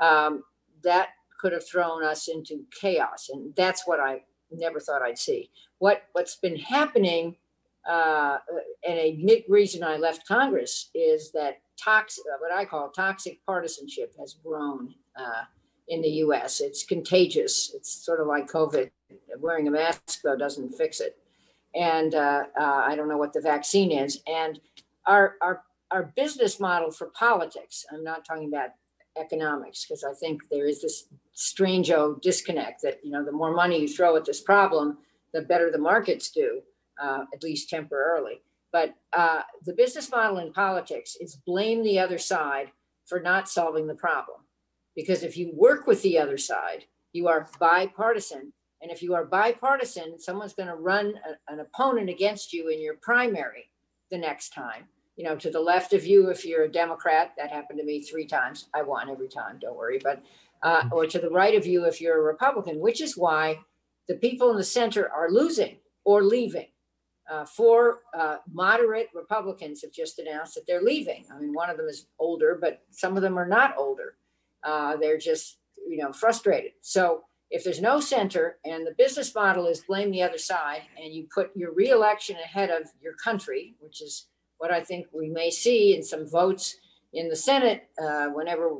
um, that could have thrown us into chaos, and that's what I never thought I'd see. What what's been happening uh, and a big reason I left Congress is that toxic, what I call toxic partisanship has grown uh, in the U.S. It's contagious. It's sort of like COVID. Wearing a mask though doesn't fix it. And uh, uh I don't know what the vaccine is. And our our our business model for politics. I'm not talking about economics because I think there is this strange disconnect that you know the more money you throw at this problem, the better the markets do uh, at least temporarily. But uh, the business model in politics is blame the other side for not solving the problem. Because if you work with the other side, you are bipartisan. And if you are bipartisan, someone's going to run a, an opponent against you in your primary the next time. You know, to the left of you, if you're a Democrat, that happened to me three times. I won every time, don't worry. But, uh, or to the right of you, if you're a Republican, which is why the people in the center are losing or leaving uh, four uh, moderate Republicans have just announced that they're leaving. I mean, one of them is older, but some of them are not older. Uh, they're just, you know, frustrated. So if there's no center and the business model is blame the other side, and you put your reelection ahead of your country, which is what I think we may see in some votes in the Senate uh, whenever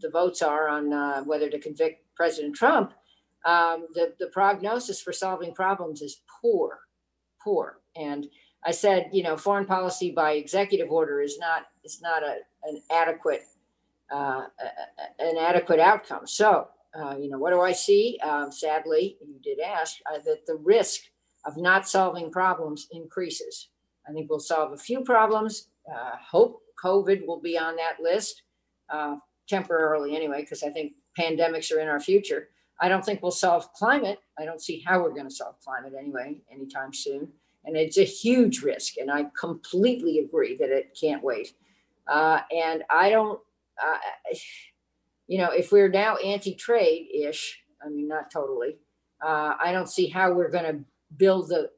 the votes are on uh, whether to convict President Trump, um, the, the prognosis for solving problems is poor, poor. And I said, you know, foreign policy by executive order is not is not a, an adequate uh, an adequate outcome. So, uh, you know, what do I see? Um, sadly, you did ask uh, that the risk of not solving problems increases. I think we'll solve a few problems. Uh, hope COVID will be on that list uh, temporarily, anyway, because I think pandemics are in our future. I don't think we'll solve climate. I don't see how we're going to solve climate anyway anytime soon and it's a huge risk. And I completely agree that it can't wait. Uh, and I don't, uh, you know, if we're now anti-trade ish, I mean, not totally. Uh, I don't see how we're going to build the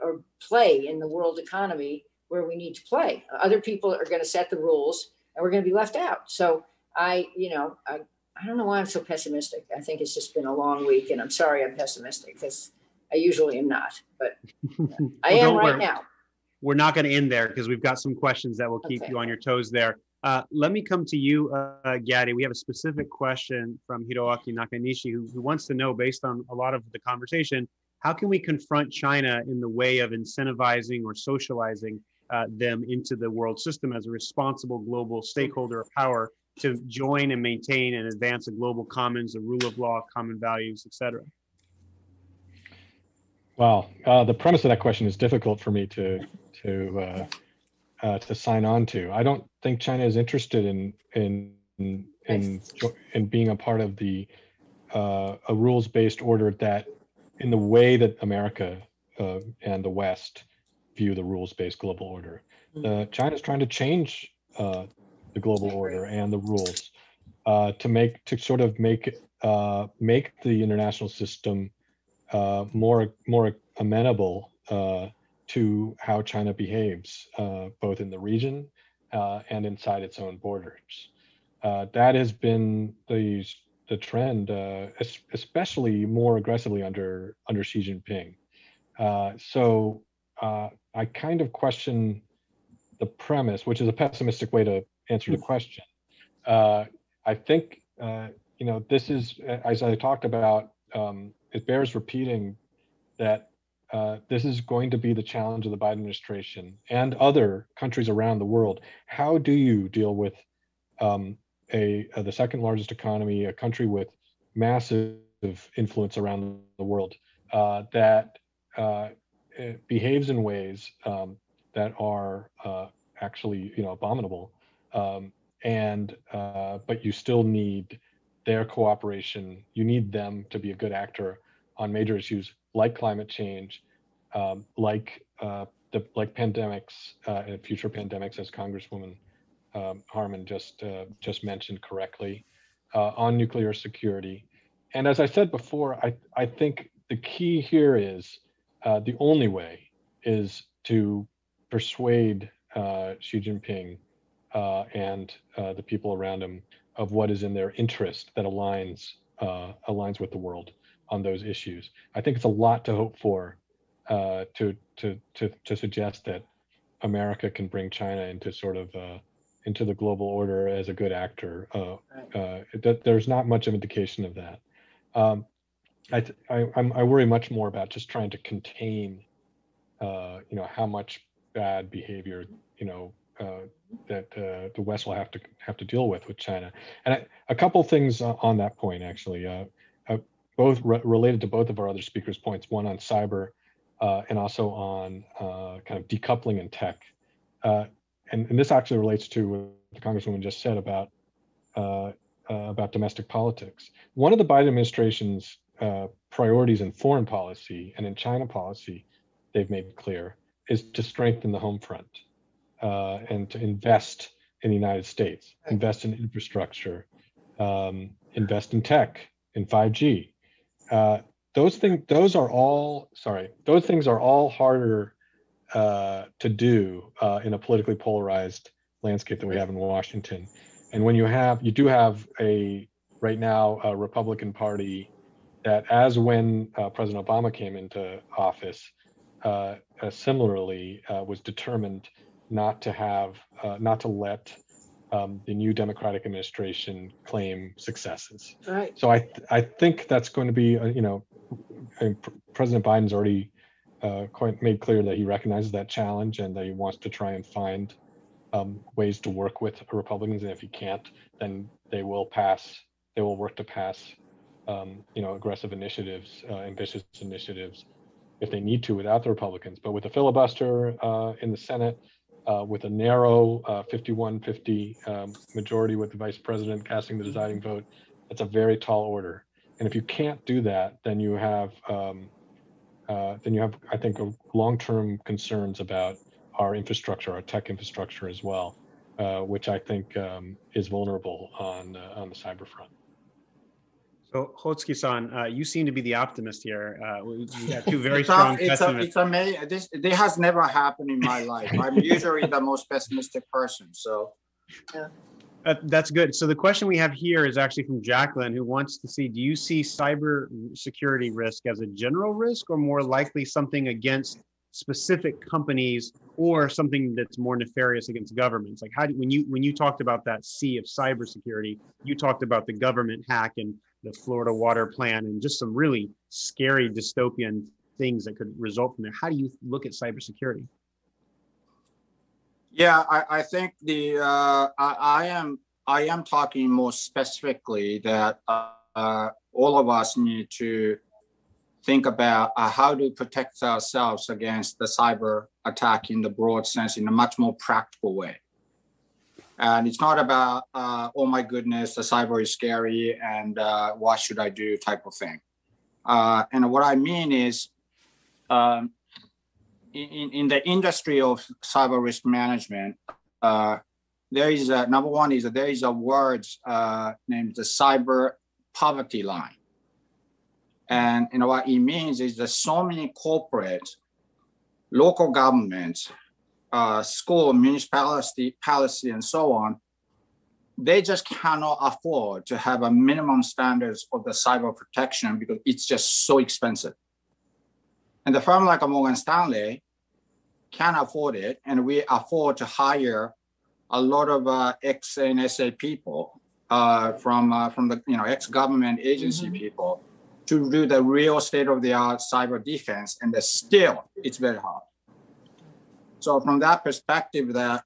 or play in the world economy where we need to play. Other people are going to set the rules, and we're going to be left out. So I, you know, I, I don't know why I'm so pessimistic. I think it's just been a long week, and I'm sorry I'm pessimistic because I usually am not, but I Well, am right worry. now. We're not going to end there because we've got some questions that will keep Okay. you on your toes there. Uh, let me come to you, uh, Gady. We have a specific question from Hiroaki Nakanishi who, who wants to know, based on a lot of the conversation, how can we confront China in the way of incentivizing or socializing uh, them into the world system as a responsible global stakeholder of power to join and maintain and advance the global commons, the rule of law, common values, et Well, uh, the premise of that question is difficult for me to to uh, uh, to sign on to. I don't think China is interested in in in in, in being a part of the uh, a rules based order that, in the way that America uh, and the West view the rules based global order. Uh, China is trying to change uh, the global order and the rules uh, to make to sort of make uh, make the international system uh, more more amenable uh, to how China behaves, uh, both in the region uh, and inside its own borders. Uh, that has been the the trend, uh, especially more aggressively under under Xi Jinping. Uh, so uh, I kind of question the premise, which is a pessimistic way to answer the question. Uh, I think uh, you know this is as I talked about. Um, it bears repeating that uh, this is going to be the challenge of the Biden administration and other countries around the world. How do you deal with um, a, a, the second largest economy, a country with massive influence around the world uh, that uh, behaves in ways um, that are uh, actually, you know, abominable, um, and uh, but you still need their cooperation. You need them to be a good actor on major issues like climate change, um, like uh, the like pandemics uh, and future pandemics, as Congresswoman um, Harman just uh, just mentioned correctly, uh, on nuclear security. And as I said before, I I think the key here is uh, the only way is to persuade uh, Xi Jinping and the people around him of what is in their interest that aligns aligns with the world on those issues. I think it's a lot to hope for uh, to, to to to suggest that America can bring China into sort of uh, into the global order as a good actor. Uh, uh, that there's not much of indication of that. Um, I, I I'm, I worry much more about just trying to contain, uh, you know, how much bad behavior, you know, uh, that uh, the West will have to have to deal with with China. And I, a couple things on that point, actually. Uh, both re- related to both of our other speakers' points, one on cyber uh, and also on uh, kind of decoupling in tech. Uh, and, and, this actually relates to what the Congresswoman just said about uh, uh, about domestic politics. One of the Biden administration's uh, priorities in foreign policy and in China policy, they've made clear, is to strengthen the home front and to invest in the United States, invest in infrastructure, um, invest in tech, in 5G, uh, those things, those are all sorry. Those things are all harder uh, to do uh, in a politically polarized landscape that we have in Washington. And when you have, you do have a right now a Republican Party that, as when uh, President Obama came into office, uh, similarly was determined not to have, not to let um, the new Democratic administration claim successes. Right. So I th- I think that's going to be uh, you know President Biden's already uh, quite made clear that he recognizes that challenge and that he wants to try and find um, ways to work with Republicans, and if he can't, then they will pass. They will work to pass um, you know aggressive initiatives, uh, ambitious initiatives, if they need to without the Republicans. But with a filibuster uh, in the Senate uh, with a narrow uh, 51-50 um, majority with the vice president casting the deciding vote. That's a very tall order. And if you can't do that, then you have um, uh, then you have, I think, long-term concerns about our infrastructure, our tech infrastructure as well, uh, which I think um, is vulnerable on uh, on the cyber front. So Hotsuki-san, uh, you seem to be the optimist here. Uh, we, we have two very strong it's, a, it's amazing. This, this has never happened in my life. I'm usually the most pessimistic person. So, yeah. Uh, that's good. So the question we have here is actually from Jacqueline, who wants to see: Do you see cyber security risk as a general risk, or more likely something against specific companies, or something that's more nefarious against governments? Like, how do when you when you talked about that sea of cybersecurity, you talked about the government hack and the Florida water plan, and just some really scary dystopian things that could result from there. How do you look at cybersecurity? Yeah, I, I think the uh, I, I, am I am talking more specifically that uh, all of us need to think about uh, how to protect ourselves against the cyber attack in the broad sense in a much more practical way. And it's not about, uh, oh my goodness, the cyber is scary and uh, what should I do type of thing. Uh, and what I mean is, um, in, in the industry of cyber risk management, uh, there is a, number one is that there is a word uh, named the cyber poverty line. And you know what it means is that so many corporate, local governments, uh, school, municipality, policy, and so on, they just cannot afford to have a minimum standards of the cyber protection because it's just so expensive. And the firm like Morgan Stanley can afford it, and we afford to hire a lot of uh, ex NSA people uh, from uh, from the you know ex government agency mm-hmm. people to do the real state of the art cyber defense, and still it's very hard. So from that perspective, that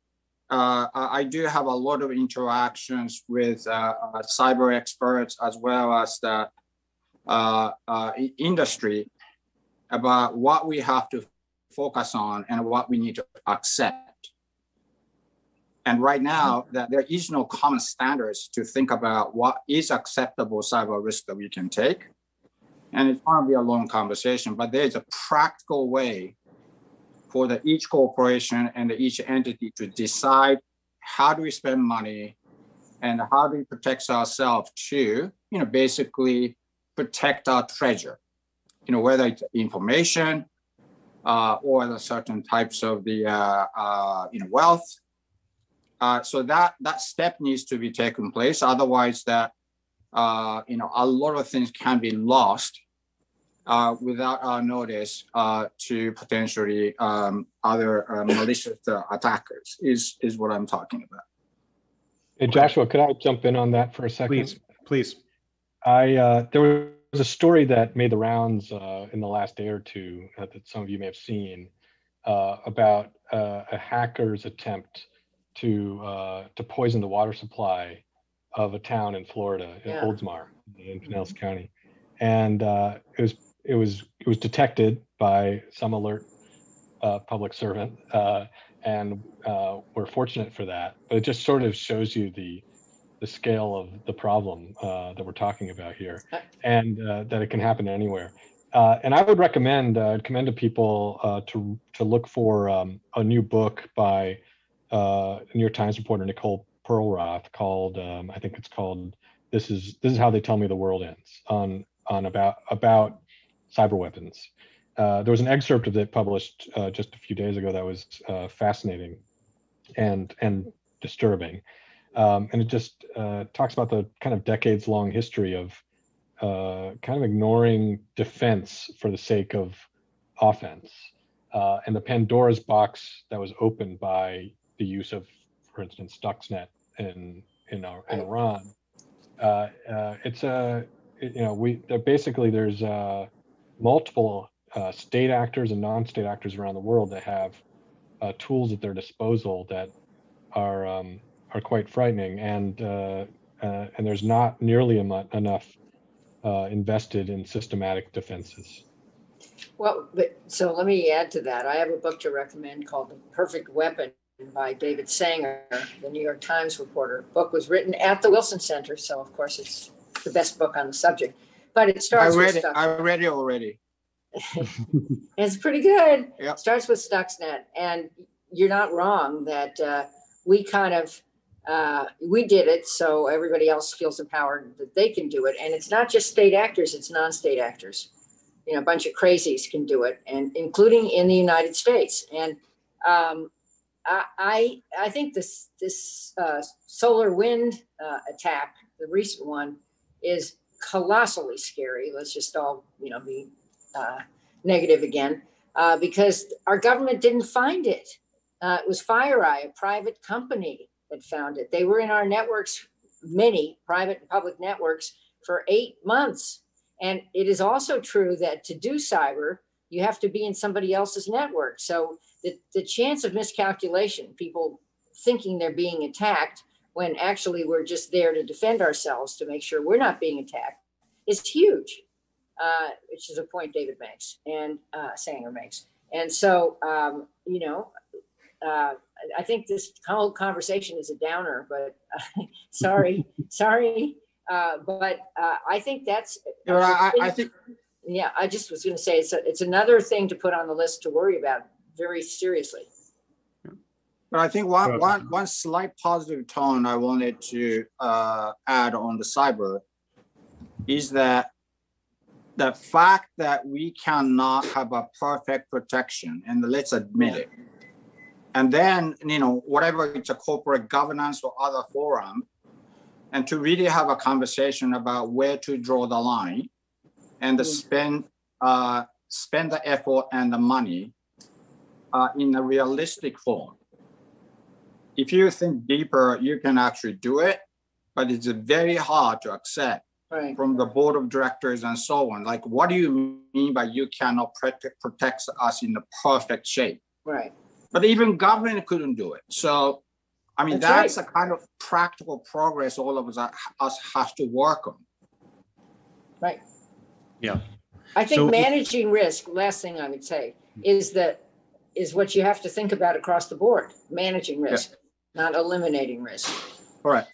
uh, I do have a lot of interactions with uh, uh, cyber experts as well as the uh, uh, industry about what we have to focus on and what we need to accept. And right now, that there is no common standards to think about what is acceptable cyber risk that we can take. And it's going to be a long conversation, but there's a practical way for the each corporation and each entity to decide how do we spend money and how do we protect ourselves to, you know, basically protect our treasure, you know, whether it's information uh, or the certain types of the, uh, uh, you know, wealth. Uh, so that that step needs to be taken place. Otherwise, that uh, you know, a lot of things can be lost uh, without our notice uh, to potentially um, other uh, malicious uh, attackers is is what I'm talking about. Hey, Joshua, could I jump in on that for a second? Please, please. I uh, there was a story that made the rounds uh, in the last day or two that some of you may have seen about a hacker's attempt to to poison the water supply of a town in Florida, yeah. in Oldsmar, in Pinellas County, and it was it was it was detected by some alert uh, public servant, uh, and uh, we're fortunate for that. But it just sort of shows you the the scale of the problem uh, that we're talking about here, and uh, that it can happen anywhere. Uh, and I would recommend uh, commend to people to to look for um, a new book by New York Times reporter Nicole Perlroth called um, I think it's called this is this is how they tell me the world ends on on about about cyber weapons. Uh, there was an excerpt of it published uh, just a few days ago that was uh, fascinating and and disturbing, um, and it just uh, talks about the kind of decades long history of uh, kind of ignoring defense for the sake of offense, uh, and the Pandora's box that was opened by the use of, for instance, Stuxnet in in, our, in Iran. it's a you know we basically there's multiple uh, state actors and non-state actors around the world that have uh, tools at their disposal that are um, are quite frightening, and uh, uh and there's not nearly enough uh, invested in systematic defenses. Well, but, so let me add to that. I have a book to recommend called "The Perfect Weapon" by David Sanger, the New York Times reporter. Book was written at the Wilson Center, so of course it's the best book on the subject but it starts. I read with it. I read it already. it's pretty good. Yeah. Starts with Stuxnet, and you're not wrong that uh, we kind of uh, we did it, so everybody else feels empowered that they can do it. And it's not just state actors; it's non-state actors. You know, a bunch of crazies can do it, and including in the United States. And um, I, I, I think this this uh, SolarWinds uh, attack, the recent one, is colossally scary. Let's just all, you know, be uh, negative again, uh, because our government didn't find it. Uh, it was FireEye, a private company that found it. They were in our networks, many private and public networks, for eight months. And it is also true that to do cyber, you have to be in somebody else's network. So the, the chance of miscalculation, people thinking they're being attacked, when actually we're just there to defend ourselves to make sure we're not being attacked is huge, uh, which is a point David makes and uh, Sanger makes. And so, um, you know, uh, I think this whole conversation is a downer, but sorry, sorry. Uh, but uh, I think that's. I, I think. Yeah, I just was going to say it's a, it's another thing to put on the list to worry about very seriously. But I think one, one, one slight positive tone I wanted to uh, add on the cyber is that the fact that we cannot have a perfect protection, and let's admit it. And then, you know, whatever it's a corporate governance or other forum, and to really have a conversation about where to draw the line and to mm. spend uh, spend the effort and the money uh, in a realistic form. If you think deeper, you can actually do it, but it's very hard to accept Right. from the board of directors and so on. Like, what do you mean by you cannot protect, protect us in the perfect shape? Right. But even government couldn't do it. So, I mean, That's that's, a kind of practical progress all of us, us have to work on. Right. Yeah. I think So- managing risk, last thing I would say, is that, is what you have to think about across the board, managing risk, not eliminating risk. All right.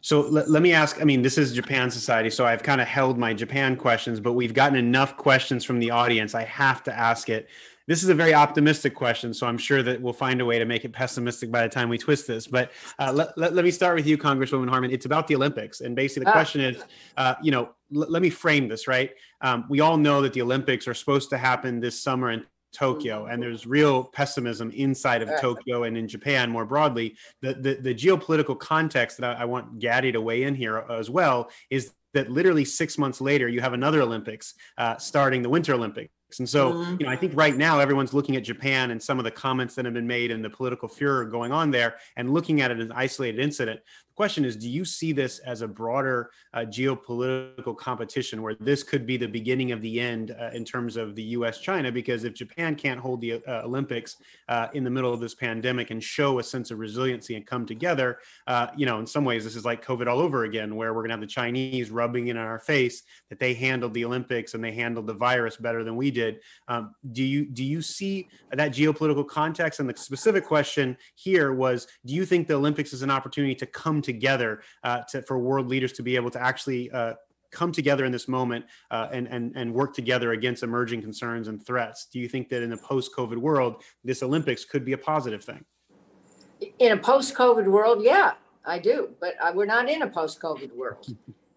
So let, let me ask. I mean, this is Japan Society, so I've kind of held my Japan questions, but we've gotten enough questions from the audience. I have to ask it. This is a very optimistic question, so I'm sure that we'll find a way to make it pessimistic by the time we twist this. But uh, let, let, let me start with you, Congresswoman Harman. It's about the Olympics. And basically, the Ah. question is uh, you know, l- let me frame this, right? Um, we all know that the Olympics are supposed to happen this summer in Tokyo, and there's real pessimism inside of Tokyo and in Japan more broadly. The, the, the geopolitical context that I, I want Gady to weigh in here as well is that literally six months later, you have another Olympics uh, starting the Winter Olympics. And so, Mhm. you know, I think right now everyone's looking at Japan and some of the comments that have been made and the political furor going on there and looking at it as an isolated incident. The question is, do you see this as a broader uh, geopolitical competition where this could be the beginning of the end uh, in terms of the U.S. China? Because if Japan can't hold the uh, Olympics uh, in the middle of this pandemic and show a sense of resiliency and come together, uh, you know, in some ways this is like COVID all over again, where we're going to have the Chinese rubbing it in our face that they handled the Olympics and they handled the virus better than we did. Um, do you do you see that geopolitical context? And the specific question here was, do you think the Olympics is an opportunity to come together uh, to, for world leaders to be able to actually uh, come together in this moment uh, and, and and work together against emerging concerns and threats? Do you think that in a post-COVID world, this Olympics could be a positive thing? In a post-COVID world, yeah, I do, but uh, we're not in a post-COVID world.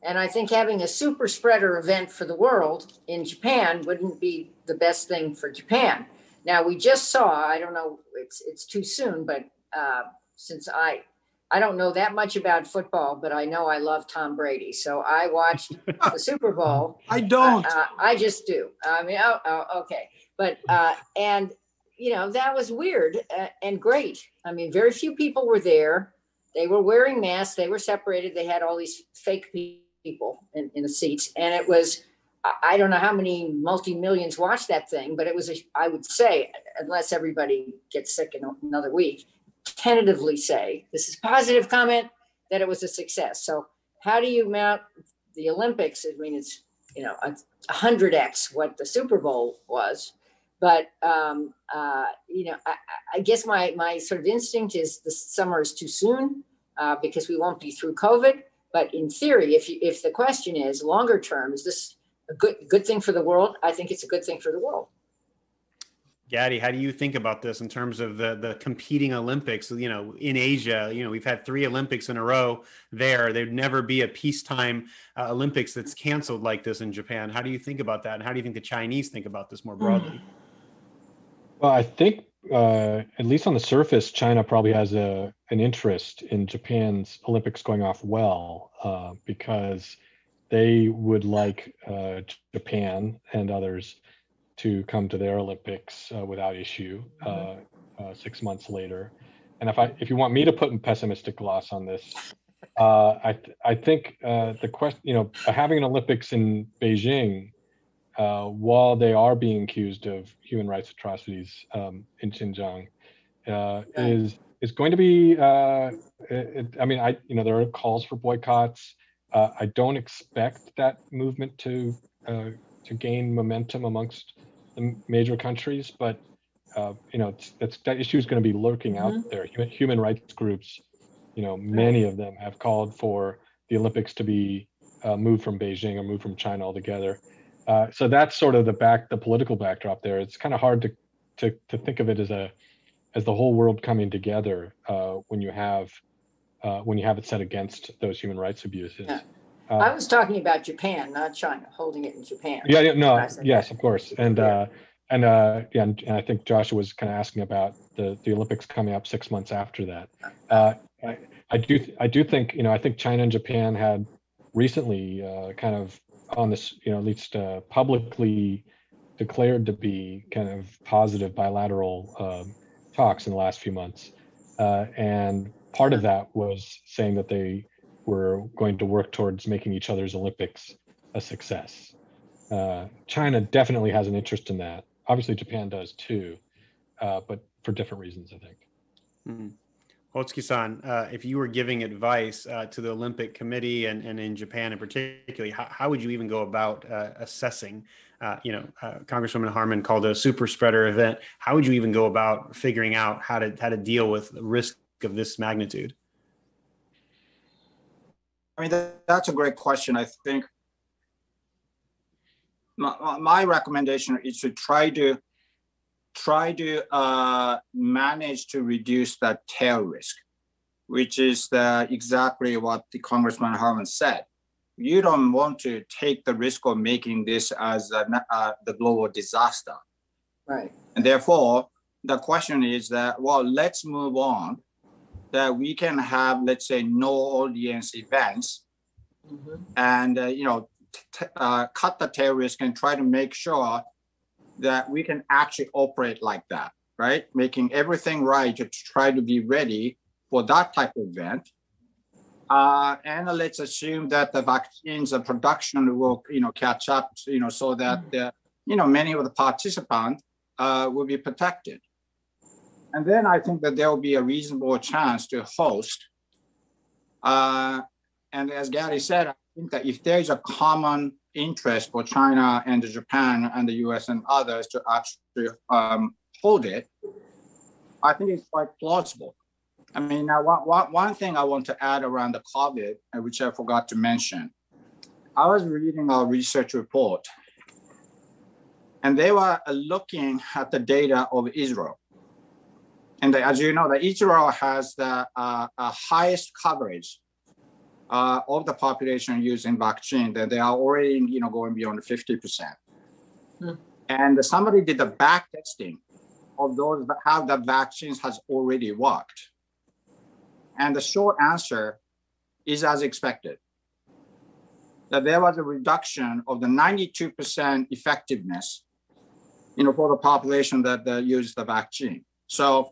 And I think having a super spreader event for the world in Japan wouldn't be the best thing for Japan. Now, we just saw, I don't know, it's, it's too soon, but uh, since I, I don't know that much about football, but I know I love Tom Brady. So I watched the Super Bowl I don't. uh, I just do. I mean, oh, oh okay. But, uh, and, you know, that was weird uh, and great. I mean, very few people were there. They were wearing masks. They were separated. They had all these fake pe- people in, in the seats. And it was, I- don't know how many multi millions watched that thing, but it was, a, I would say, unless everybody gets sick in another week, tentatively say, this is positive comment, that it was a success. So, how do you mount the Olympics? I mean, it's, you know, a, 100x what the Super Bowl was. But um, uh, you know, I, I- I guess my my sort of instinct is the summer is too soon uh, because we won't be through COVID. But in theory, if you, if the question is longer term, is this a good good thing for the world? I think it's a good thing for the world. Gady, how do you think about this in terms of the the competing Olympics? You know, in Asia, you know, we've had three Olympics in a row there. There'd never be a peacetime uh, Olympics that's canceled like this in Japan. How do you think about that, and how do you think the Chinese think about this more broadly? Well, I think uh, at least on the surface, China probably has a an interest in Japan's Olympics going off well uh, because they would like uh, Japan and others to come to their Olympics uh, without issue uh, uh, six months later. And if I if you want me to put a pessimistic gloss on this, uh, I th- I think uh, the question you know having an Olympics in Beijing uh, while they are being accused of human rights atrocities um, in Xinjiang, uh, is is going to be. Uh, it, I mean, I you know there are calls for boycotts. Uh, I don't expect that movement to uh, to gain momentum amongst the major countries, but uh, you know it's, that's, that issue is going to be lurking out there. Human, human rights groups, you know, many of them have called for the Olympics to be uh, moved from Beijing or moved from China altogether. Uh, so that's sort of the back, the political backdrop there. It's kind of hard to, to to think of it as a as the whole world coming together uh, when you have uh, when you have it set against those human rights abuses. Yeah. Uh, I was talking about Japan, not China, holding it in Japan. yeah, yeah, no, yes, that. of course, and Yeah. uh, and uh, yeah, and, and I think Joshua was kind of asking about the the Olympics coming up six months after that. Uh, I, I do I do think you know I think China and Japan had recently uh, kind of on this you know at least uh, publicly declared to be kind of positive bilateral um, talks in the last few months. Uh, and part of that was saying that they were going to work towards making each other's Olympics a success. Uh, China definitely has an interest in that. Obviously, Japan does too, uh, but for different reasons, I think. Mm-hmm. Hotsuki-san, uh, if you were giving advice uh, to the Olympic Committee and, and in Japan in particular, how, how would you even go about uh, assessing? Uh, you know, uh, Congresswoman Harman called it a super spreader event. How would you even go about figuring out how to how to deal with the risk of this magnitude? I mean, that, that's a great question. I think my, my recommendation is to try to try to uh, manage to reduce that tail risk, which is the, exactly what the Congressman Harman said. You don't want to take the risk of making this as a, uh, the global disaster. Right. And therefore, the question is that, well, let's move on, that we can have, let's say, no audience events mm-hmm. and, uh, you know, t- uh, cut the tail risk and try to make sure that we can actually operate like that, right? Making everything right to try to be ready for that type of event. Uh, and let's assume that the vaccines and production will, you know, catch up, you know, so that, mm-hmm. the, you know, many of the participants uh, will be protected. And then I think that there will be a reasonable chance to host. Uh, and as Gady said, I think that if there is a common interest for China and Japan and the US and others to actually um, hold it, I think it's quite plausible. I mean, now one, one thing I want to add around the COVID, uh, which I forgot to mention, I was reading a research report, and they were looking at the data of Israel. And as you know, that Israel has the uh, uh, highest coverage uh, of the population using vaccine, that they are already, you know, going beyond 50%. Hmm. And somebody did the back testing of those that have the vaccines has already worked. And the short answer is as expected. That there was a reduction of the 92% effectiveness, you know, for the population that, that used the vaccine. So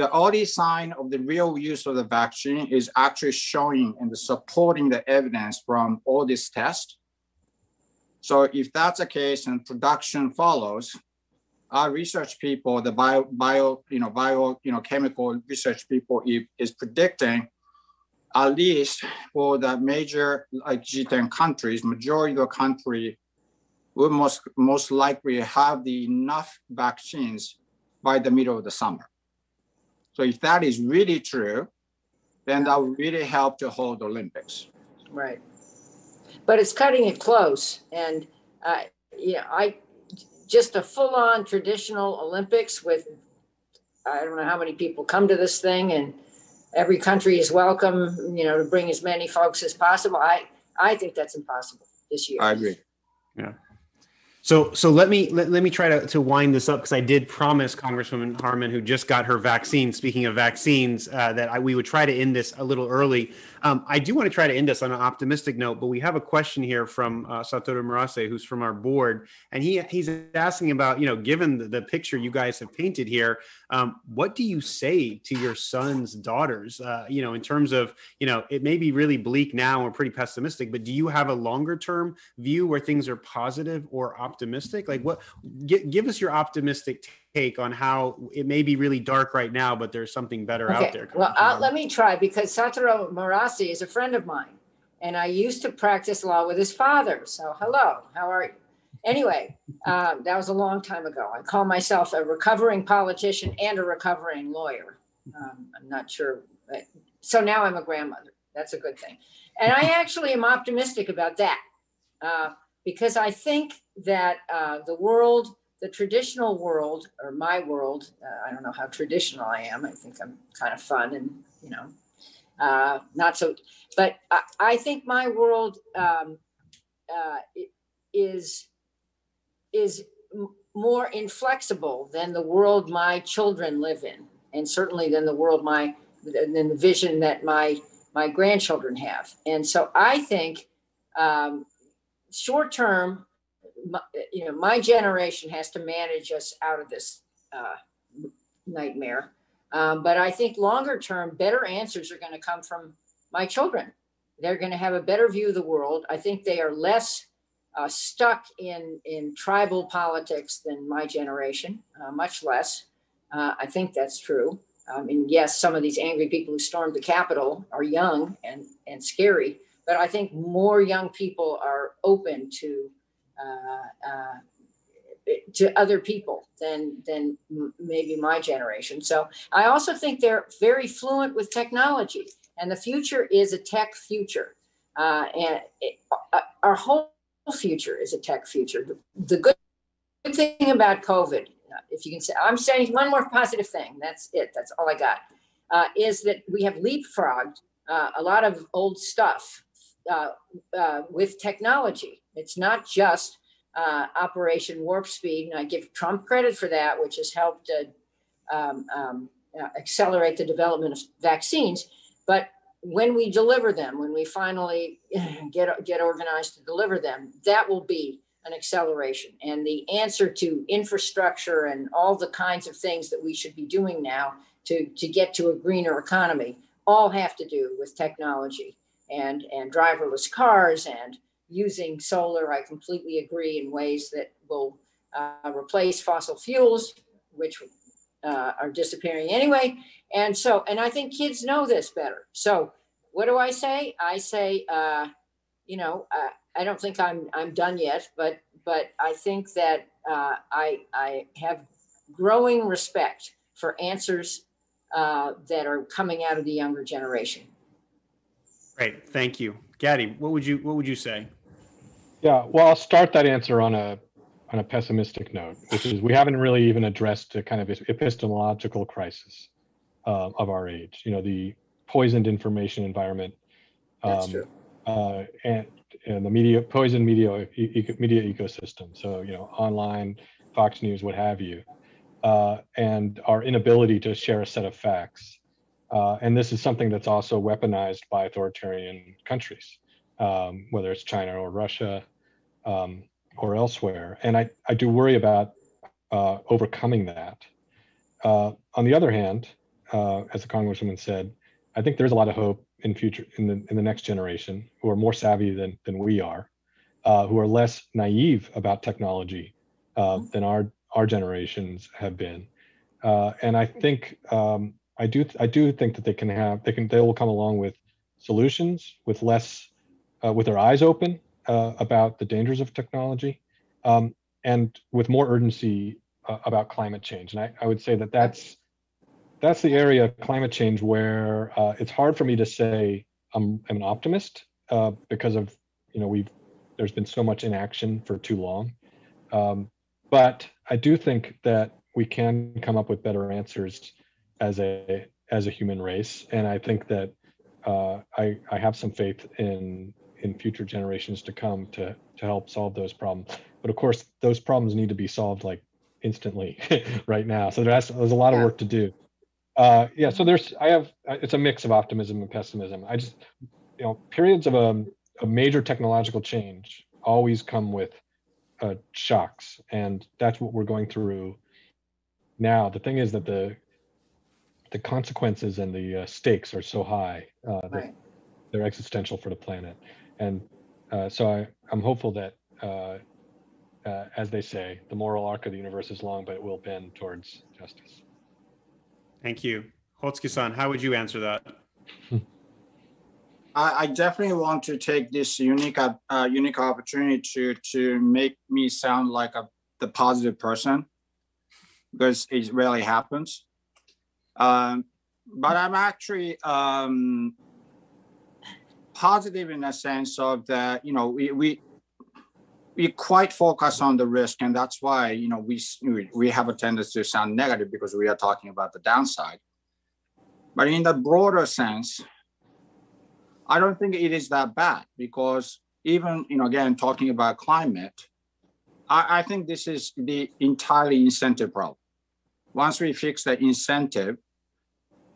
the early sign of the real use of the vaccine is actually showing and supporting the evidence from all these tests. So if that's the case and production follows, our research people, the bio, bio, you know, bio, you know, chemical research people is predicting at least for the major like G10 countries, majority of the country will most most likely have the enough vaccines by the middle of the summer. So if that is really true, then that would really help to hold the Olympics. Right. But it's cutting it close. And, uh, yeah, I just a full on traditional Olympics with, I don't know how many people come to this thing and every country is welcome, you know, to bring as many folks as possible. I, I think that's impossible this year. I agree. Yeah. So, so let me let, let me try to, to wind this up because I did promise Congresswoman Harman, who just got her vaccine. Speaking of vaccines, uh, that I, we would try to end this a little early. Um, I do want to try to end this on an optimistic note, but we have a question here from uh, Satoru Murase, who's from our board, and he he's asking about you know, given the, the picture you guys have painted here, um, what do you say to your sons, daughters? Uh, you know, in terms of you know, it may be really bleak now or pretty pessimistic, but do you have a longer term view where things are positive or optimistic? Like, what? give us your optimistic take on how it may be really dark right now, but there's something better okay. out there. Well, uh, let me try because Satoru Murase is a friend of mine, and I used to practice law with his father. So, hello, how are you? Anyway, uh, that was a long time ago. I call myself a recovering politician and a recovering lawyer. Um, I'm not sure. But, so now I'm a grandmother. That's a good thing. And I actually am optimistic about that uh, because I think that uh, the world the traditional world or my world uh, i don't know how traditional i am i think i'm kind of fun and you know uh, not so but i, I think my world um, uh, is is more inflexible than the world my children live in and certainly than the world my than the vision that my my grandchildren have. And so i think um, short term you know, my generation has to manage us out of this uh, nightmare. Um, but I think longer term, better answers are going to come from my children. They're going to have a better view of the world. I think they are less uh, stuck in in tribal politics than my generation, uh, much less. Uh, I think that's true. I mean, yes, some of these angry people who stormed the Capitol are young and and scary, but I think more young people are open to uh, uh, to other people than than maybe my generation. So I also think they're very fluent with technology, and the future is a tech future, uh, and it, uh, our whole future is a tech future. The, the good, good thing about COVID, if you can say, I'm saying one more positive thing. That's it. That's all I got. Uh, is that we have leapfrogged uh, a lot of old stuff uh, uh, with technology. It's not just uh, Operation Warp Speed, and I give Trump credit for that, which has helped uh, um, um, uh, accelerate the development of vaccines. But when we deliver them, when we finally get get organized to deliver them, that will be an acceleration. And the answer to infrastructure and all the kinds of things that we should be doing now to to get to a greener economy all have to do with technology and and driverless cars and using solar. I completely agree in ways that will uh, replace fossil fuels, which uh, are disappearing anyway. And so, and I think kids know this better. So, what do I say? I say, uh, you know, uh, I don't think I'm I'm done yet, but but I think that uh, I I have growing respect for answers uh, that are coming out of the younger generation. Great, thank you, Gady. What would you what would you say? Yeah, well, I'll start that answer on a on a pessimistic note, which is we haven't really even addressed a kind of epistemological crisis uh, of our age. You know, the poisoned information environment, um, uh, and and the media poisoned media media ecosystem. So you know, online, Fox News, what have you, uh, and our inability to share a set of facts. Uh, and this is something that's also weaponized by authoritarian countries um, whether it's China or Russia um, or elsewhere. And I, I do worry about uh, overcoming that. Uh, on the other hand, uh, as the congresswoman said, I think there's a lot of hope in future in the in the next generation who are more savvy than than we are, uh, who are less naive about technology uh, than our our generations have been. And I think um, I do I do think that they can have they can they will come along with solutions with less uh, with their eyes open uh, about the dangers of technology um, and with more urgency uh, about climate change. And I, I, would say that that's that's the area of climate change where uh, it's hard for me to say I'm, I'm an optimist uh, because of you know we've there's been so much inaction for too long. Um, but I do think that we can come up with better answers as a as a human race, and I think that uh, I I have some faith in in future generations to come to to help solve those problems. But of course, those problems need to be solved like instantly right now. So there's there's a lot of work to do. Uh, yeah. So there's I have it's a mix of optimism and pessimism. I just you know periods of a, um, a major technological change always come with uh, shocks, and that's what we're going through now. The thing is that the the consequences and the uh, stakes are so high uh, that right. they're existential for the planet and uh, so I, I'm hopeful that, uh, uh, as they say, the moral arc of the universe is long, but it will bend towards justice. Thank you. Hotsuki-san, how would you answer that? I, I, definitely want to take this unique uh, unique opportunity to to make me sound like a the positive person because it rarely happens. Um, but I'm actually um, positive in a sense of that, you know, we, we, we quite focus on the risk and that's why, you know, we, we have a tendency to sound negative because we are talking about the downside. But in the broader sense, I don't think it is that bad because even, you know, again, talking about climate, I, I think this is the entirely incentive problem. Once we fix the incentive,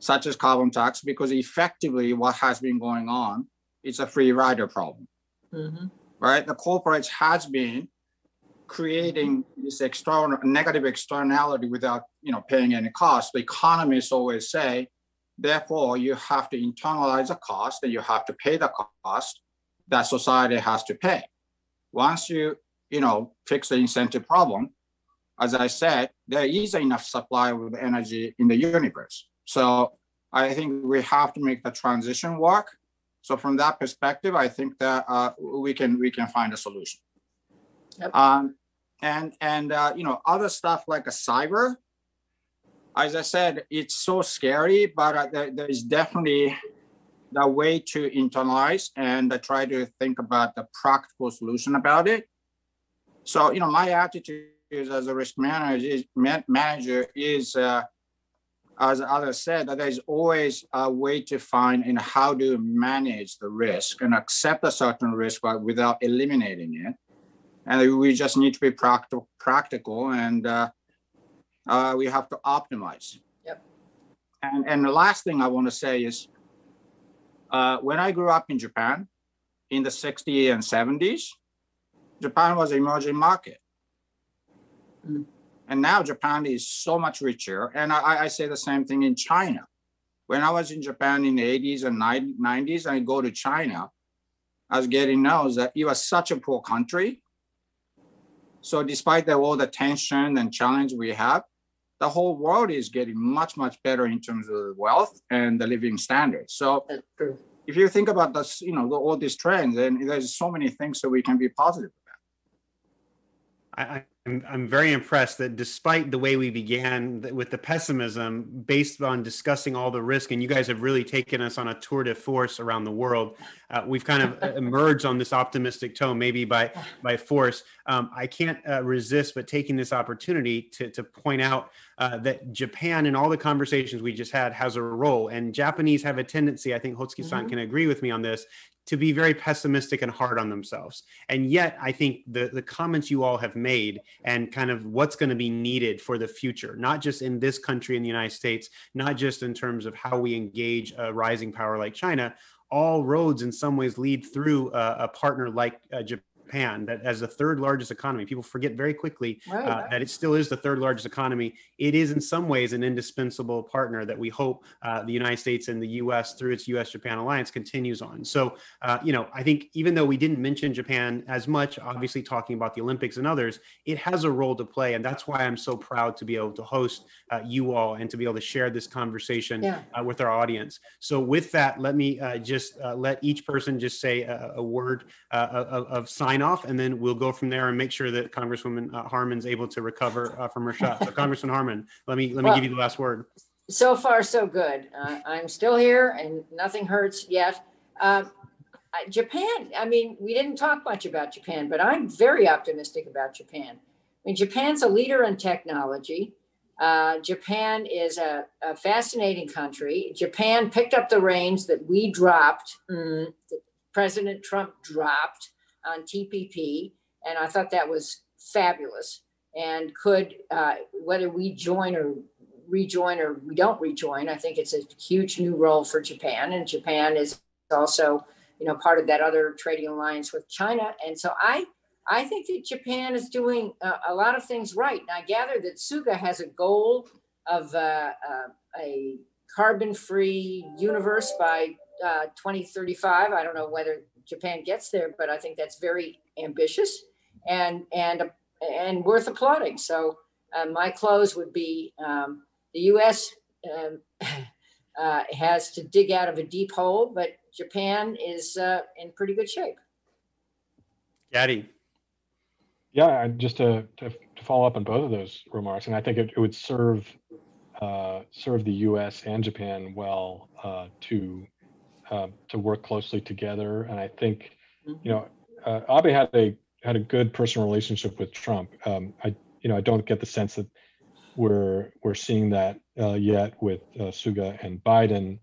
such as carbon tax, because effectively what has been going on is a free rider problem, Mhm. right? The corporates has been creating this external negative externality without you know paying any cost. The economists always say, therefore, you have to internalize the cost and you have to pay the cost that society has to pay. Once you you know fix the incentive problem, as I said, there is enough supply of energy in the universe. So I think we have to make the transition work. So from that perspective, I think that uh, we can we can find a solution. Yep. Um, and and uh, you know other stuff like a cyber. As I said, it's so scary, but uh, there, there is definitely the way to internalize and try to think about the practical solution about it. So you know my attitude is as a risk manager is, manager is uh, as others said that there's always a way to find in how to manage the risk and accept a certain risk but without eliminating it and we just need to be practical practical and uh, uh, we have to optimize Yep. and and the last thing i want to say is uh, when i grew up in japan in the 60s and 70s japan was an emerging market Mm. And now japan is so much richer. And I, I say the same thing in china. When i was in japan in the 80s and 90s i go to china I was getting knows that it was such a poor country. So despite the, all the tension and challenge we have, the whole world is getting much, much better in terms of wealth and the living standards. So if you think about this, you know, all these trends, and there's so many things that we can be positive I, I- I'm, I'm very impressed that despite the way we began with the pessimism based on discussing all the risk, and you guys have really taken us on a tour de force around the world, uh, we've kind of uh, emerged on this optimistic tone, maybe by by force. Um, I can't uh, resist but taking this opportunity to, to point out uh, that Japan, in all the conversations we just had, has a role, and Japanese have a tendency. I think Hotsuki-san Mhm. can agree with me on this to be very pessimistic and hard on themselves. And yet, I think the the comments you all have made and kind of what's going to be needed for the future, not just in this country in the United States, not just in terms of how we engage a rising power like China. All roads, in some ways, lead through a, a partner like uh, Japan, that as the third largest economy. People forget very quickly Right. uh, that it still is the third largest economy. It is in some ways an indispensable partner that we hope uh, the United States and the U.S. through its U.S.-Japan alliance continues on. So, uh, you know, I think even though we didn't mention Japan as much, obviously talking about the Olympics and others, it has a role to play, and that's why I'm so proud to be able to host uh, you all and to be able to share this conversation Yeah. uh, with our audience. So, with that, let me uh, just uh, let each person just say a, a word uh, of, of sign off, and then we'll go from there and make sure that Congresswoman uh, Harman's able to recover uh, from her shot. So, Congressman Harmon, let me let me Well- give you the last word. So far, so good. Uh, I'm still here and nothing hurts yet. Um, Japan, I mean, we didn't talk much about Japan, but I'm very optimistic about Japan. I mean, Japan's a leader in technology. Uh, Japan is a, a fascinating country. Japan picked up the reins that we dropped, mm, that President Trump dropped on TPP. And I thought that was fabulous. And could, uh, whether we join or rejoin or we don't rejoin, I think it's a huge new role for Japan. And Japan is also, you know, part of that other trading alliance with China. And so I, I think that Japan is doing a, a lot of things right. And I gather that Suga has a goal of uh, uh, a carbon-free universe by uh, 2035. I don't know whether Japan gets there, but I think that's very ambitious and and and worth applauding. So uh, my close would be um, the U.S. Um, uh, has to dig out of a deep hole, but Japan is uh, in pretty good shape. Gady. Yeah, just to, to, to follow up on both of those remarks, and I think it, it would serve uh, serve the U.S. and Japan well uh, to uh, to work closely together. And I think you know uh, Abe had a had a good personal relationship with Trump. Um, I you know I don't get the sense that we're we're seeing that uh, yet with uh, Suga and Biden.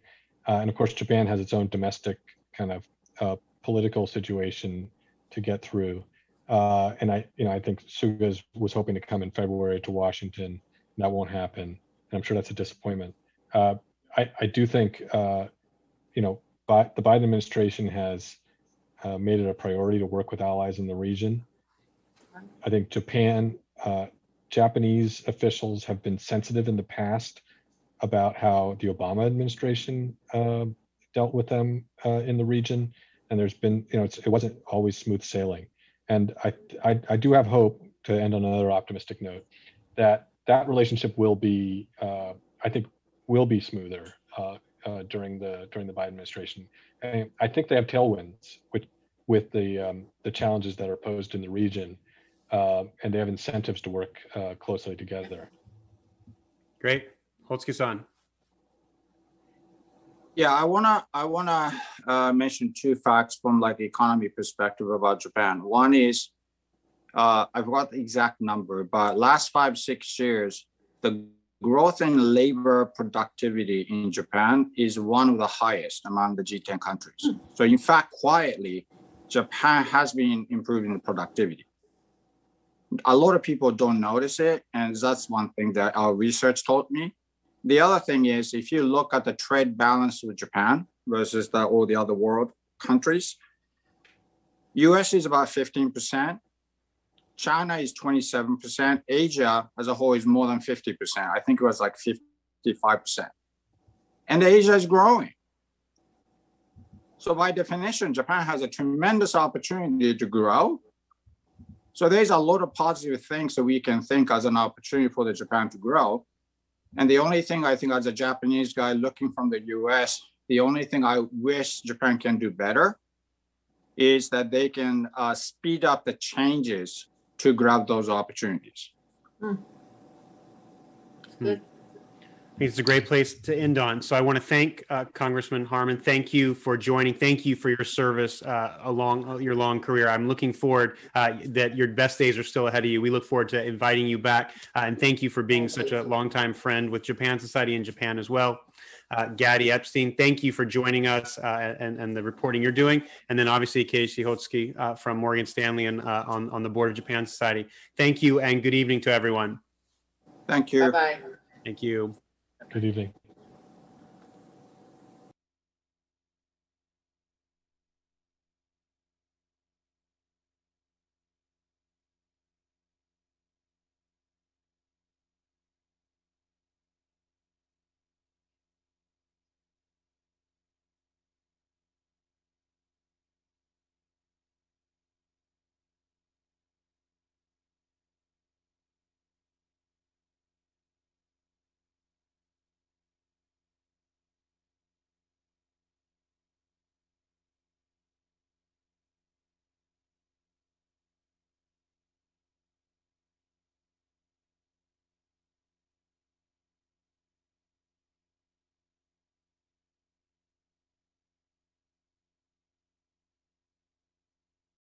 Uh, and of course, Japan has its own domestic kind of uh, political situation to get through. Uh, and I, you know, I think Suga was hoping to come in February to Washington. That won't happen, and I'm sure that's a disappointment. Uh, I, I do think, uh, you know, Bi- the Biden administration has uh, made it a priority to work with allies in the region, I think Japan, uh, Japanese officials have been sensitive in the past about how the Obama administration uh, dealt with them uh, in the region. And there's been, you know, it wasn't always smooth sailing. And I, I, I do have hope to end on another optimistic note that that relationship will be, uh, I think, will be smoother uh, during the during the Biden administration. And I think they have tailwinds with with the um, the challenges that are posed in the region, uh, and they have incentives to work uh, closely together. Great. Hotsuki-san. Yeah, I wanna I wanna uh, mention two facts from like economy perspective about Japan. One is uh, I forgot the exact number, but last five six years, the growth in labor productivity in Japan is one of the highest among the G10 countries. Hmm. So in fact, quietly, Japan has been improving the productivity. A lot of people don't notice it, and that's one thing that our research told me. The other thing is, if you look at the trade balance with Japan versus the, all the other world countries, US is about 15%, China is 27%, Asia as a whole is more than 50%. I think it was like 55%. And Asia is growing. So by definition, Japan has a tremendous opportunity to grow. So there's a lot of positive things that we can think as an opportunity for the Japan to grow. And the only thing I think as a Japanese guy looking from the US, the only thing I wish Japan can do better is that they can uh, speed up the changes to grab those opportunities. I think it's a great place to end on. So I want to thank uh, Congressman Harman. Thank you for joining. Thank you for your service uh, along uh, your long career. I'm looking forward uh, that your best days are still ahead of you. We look forward to inviting you back. Uh, and thank you for being such a longtime friend with Japan Society in Japan as well. Uh, Gady Epstein, thank you for joining us uh, and, and the reporting you're doing. And then obviously Keishi Hotsuki uh, from Morgan Stanley and uh, on, on the board of Japan Society. Thank you and good evening to everyone. Thank you. Bye-bye. Thank you. Good evening.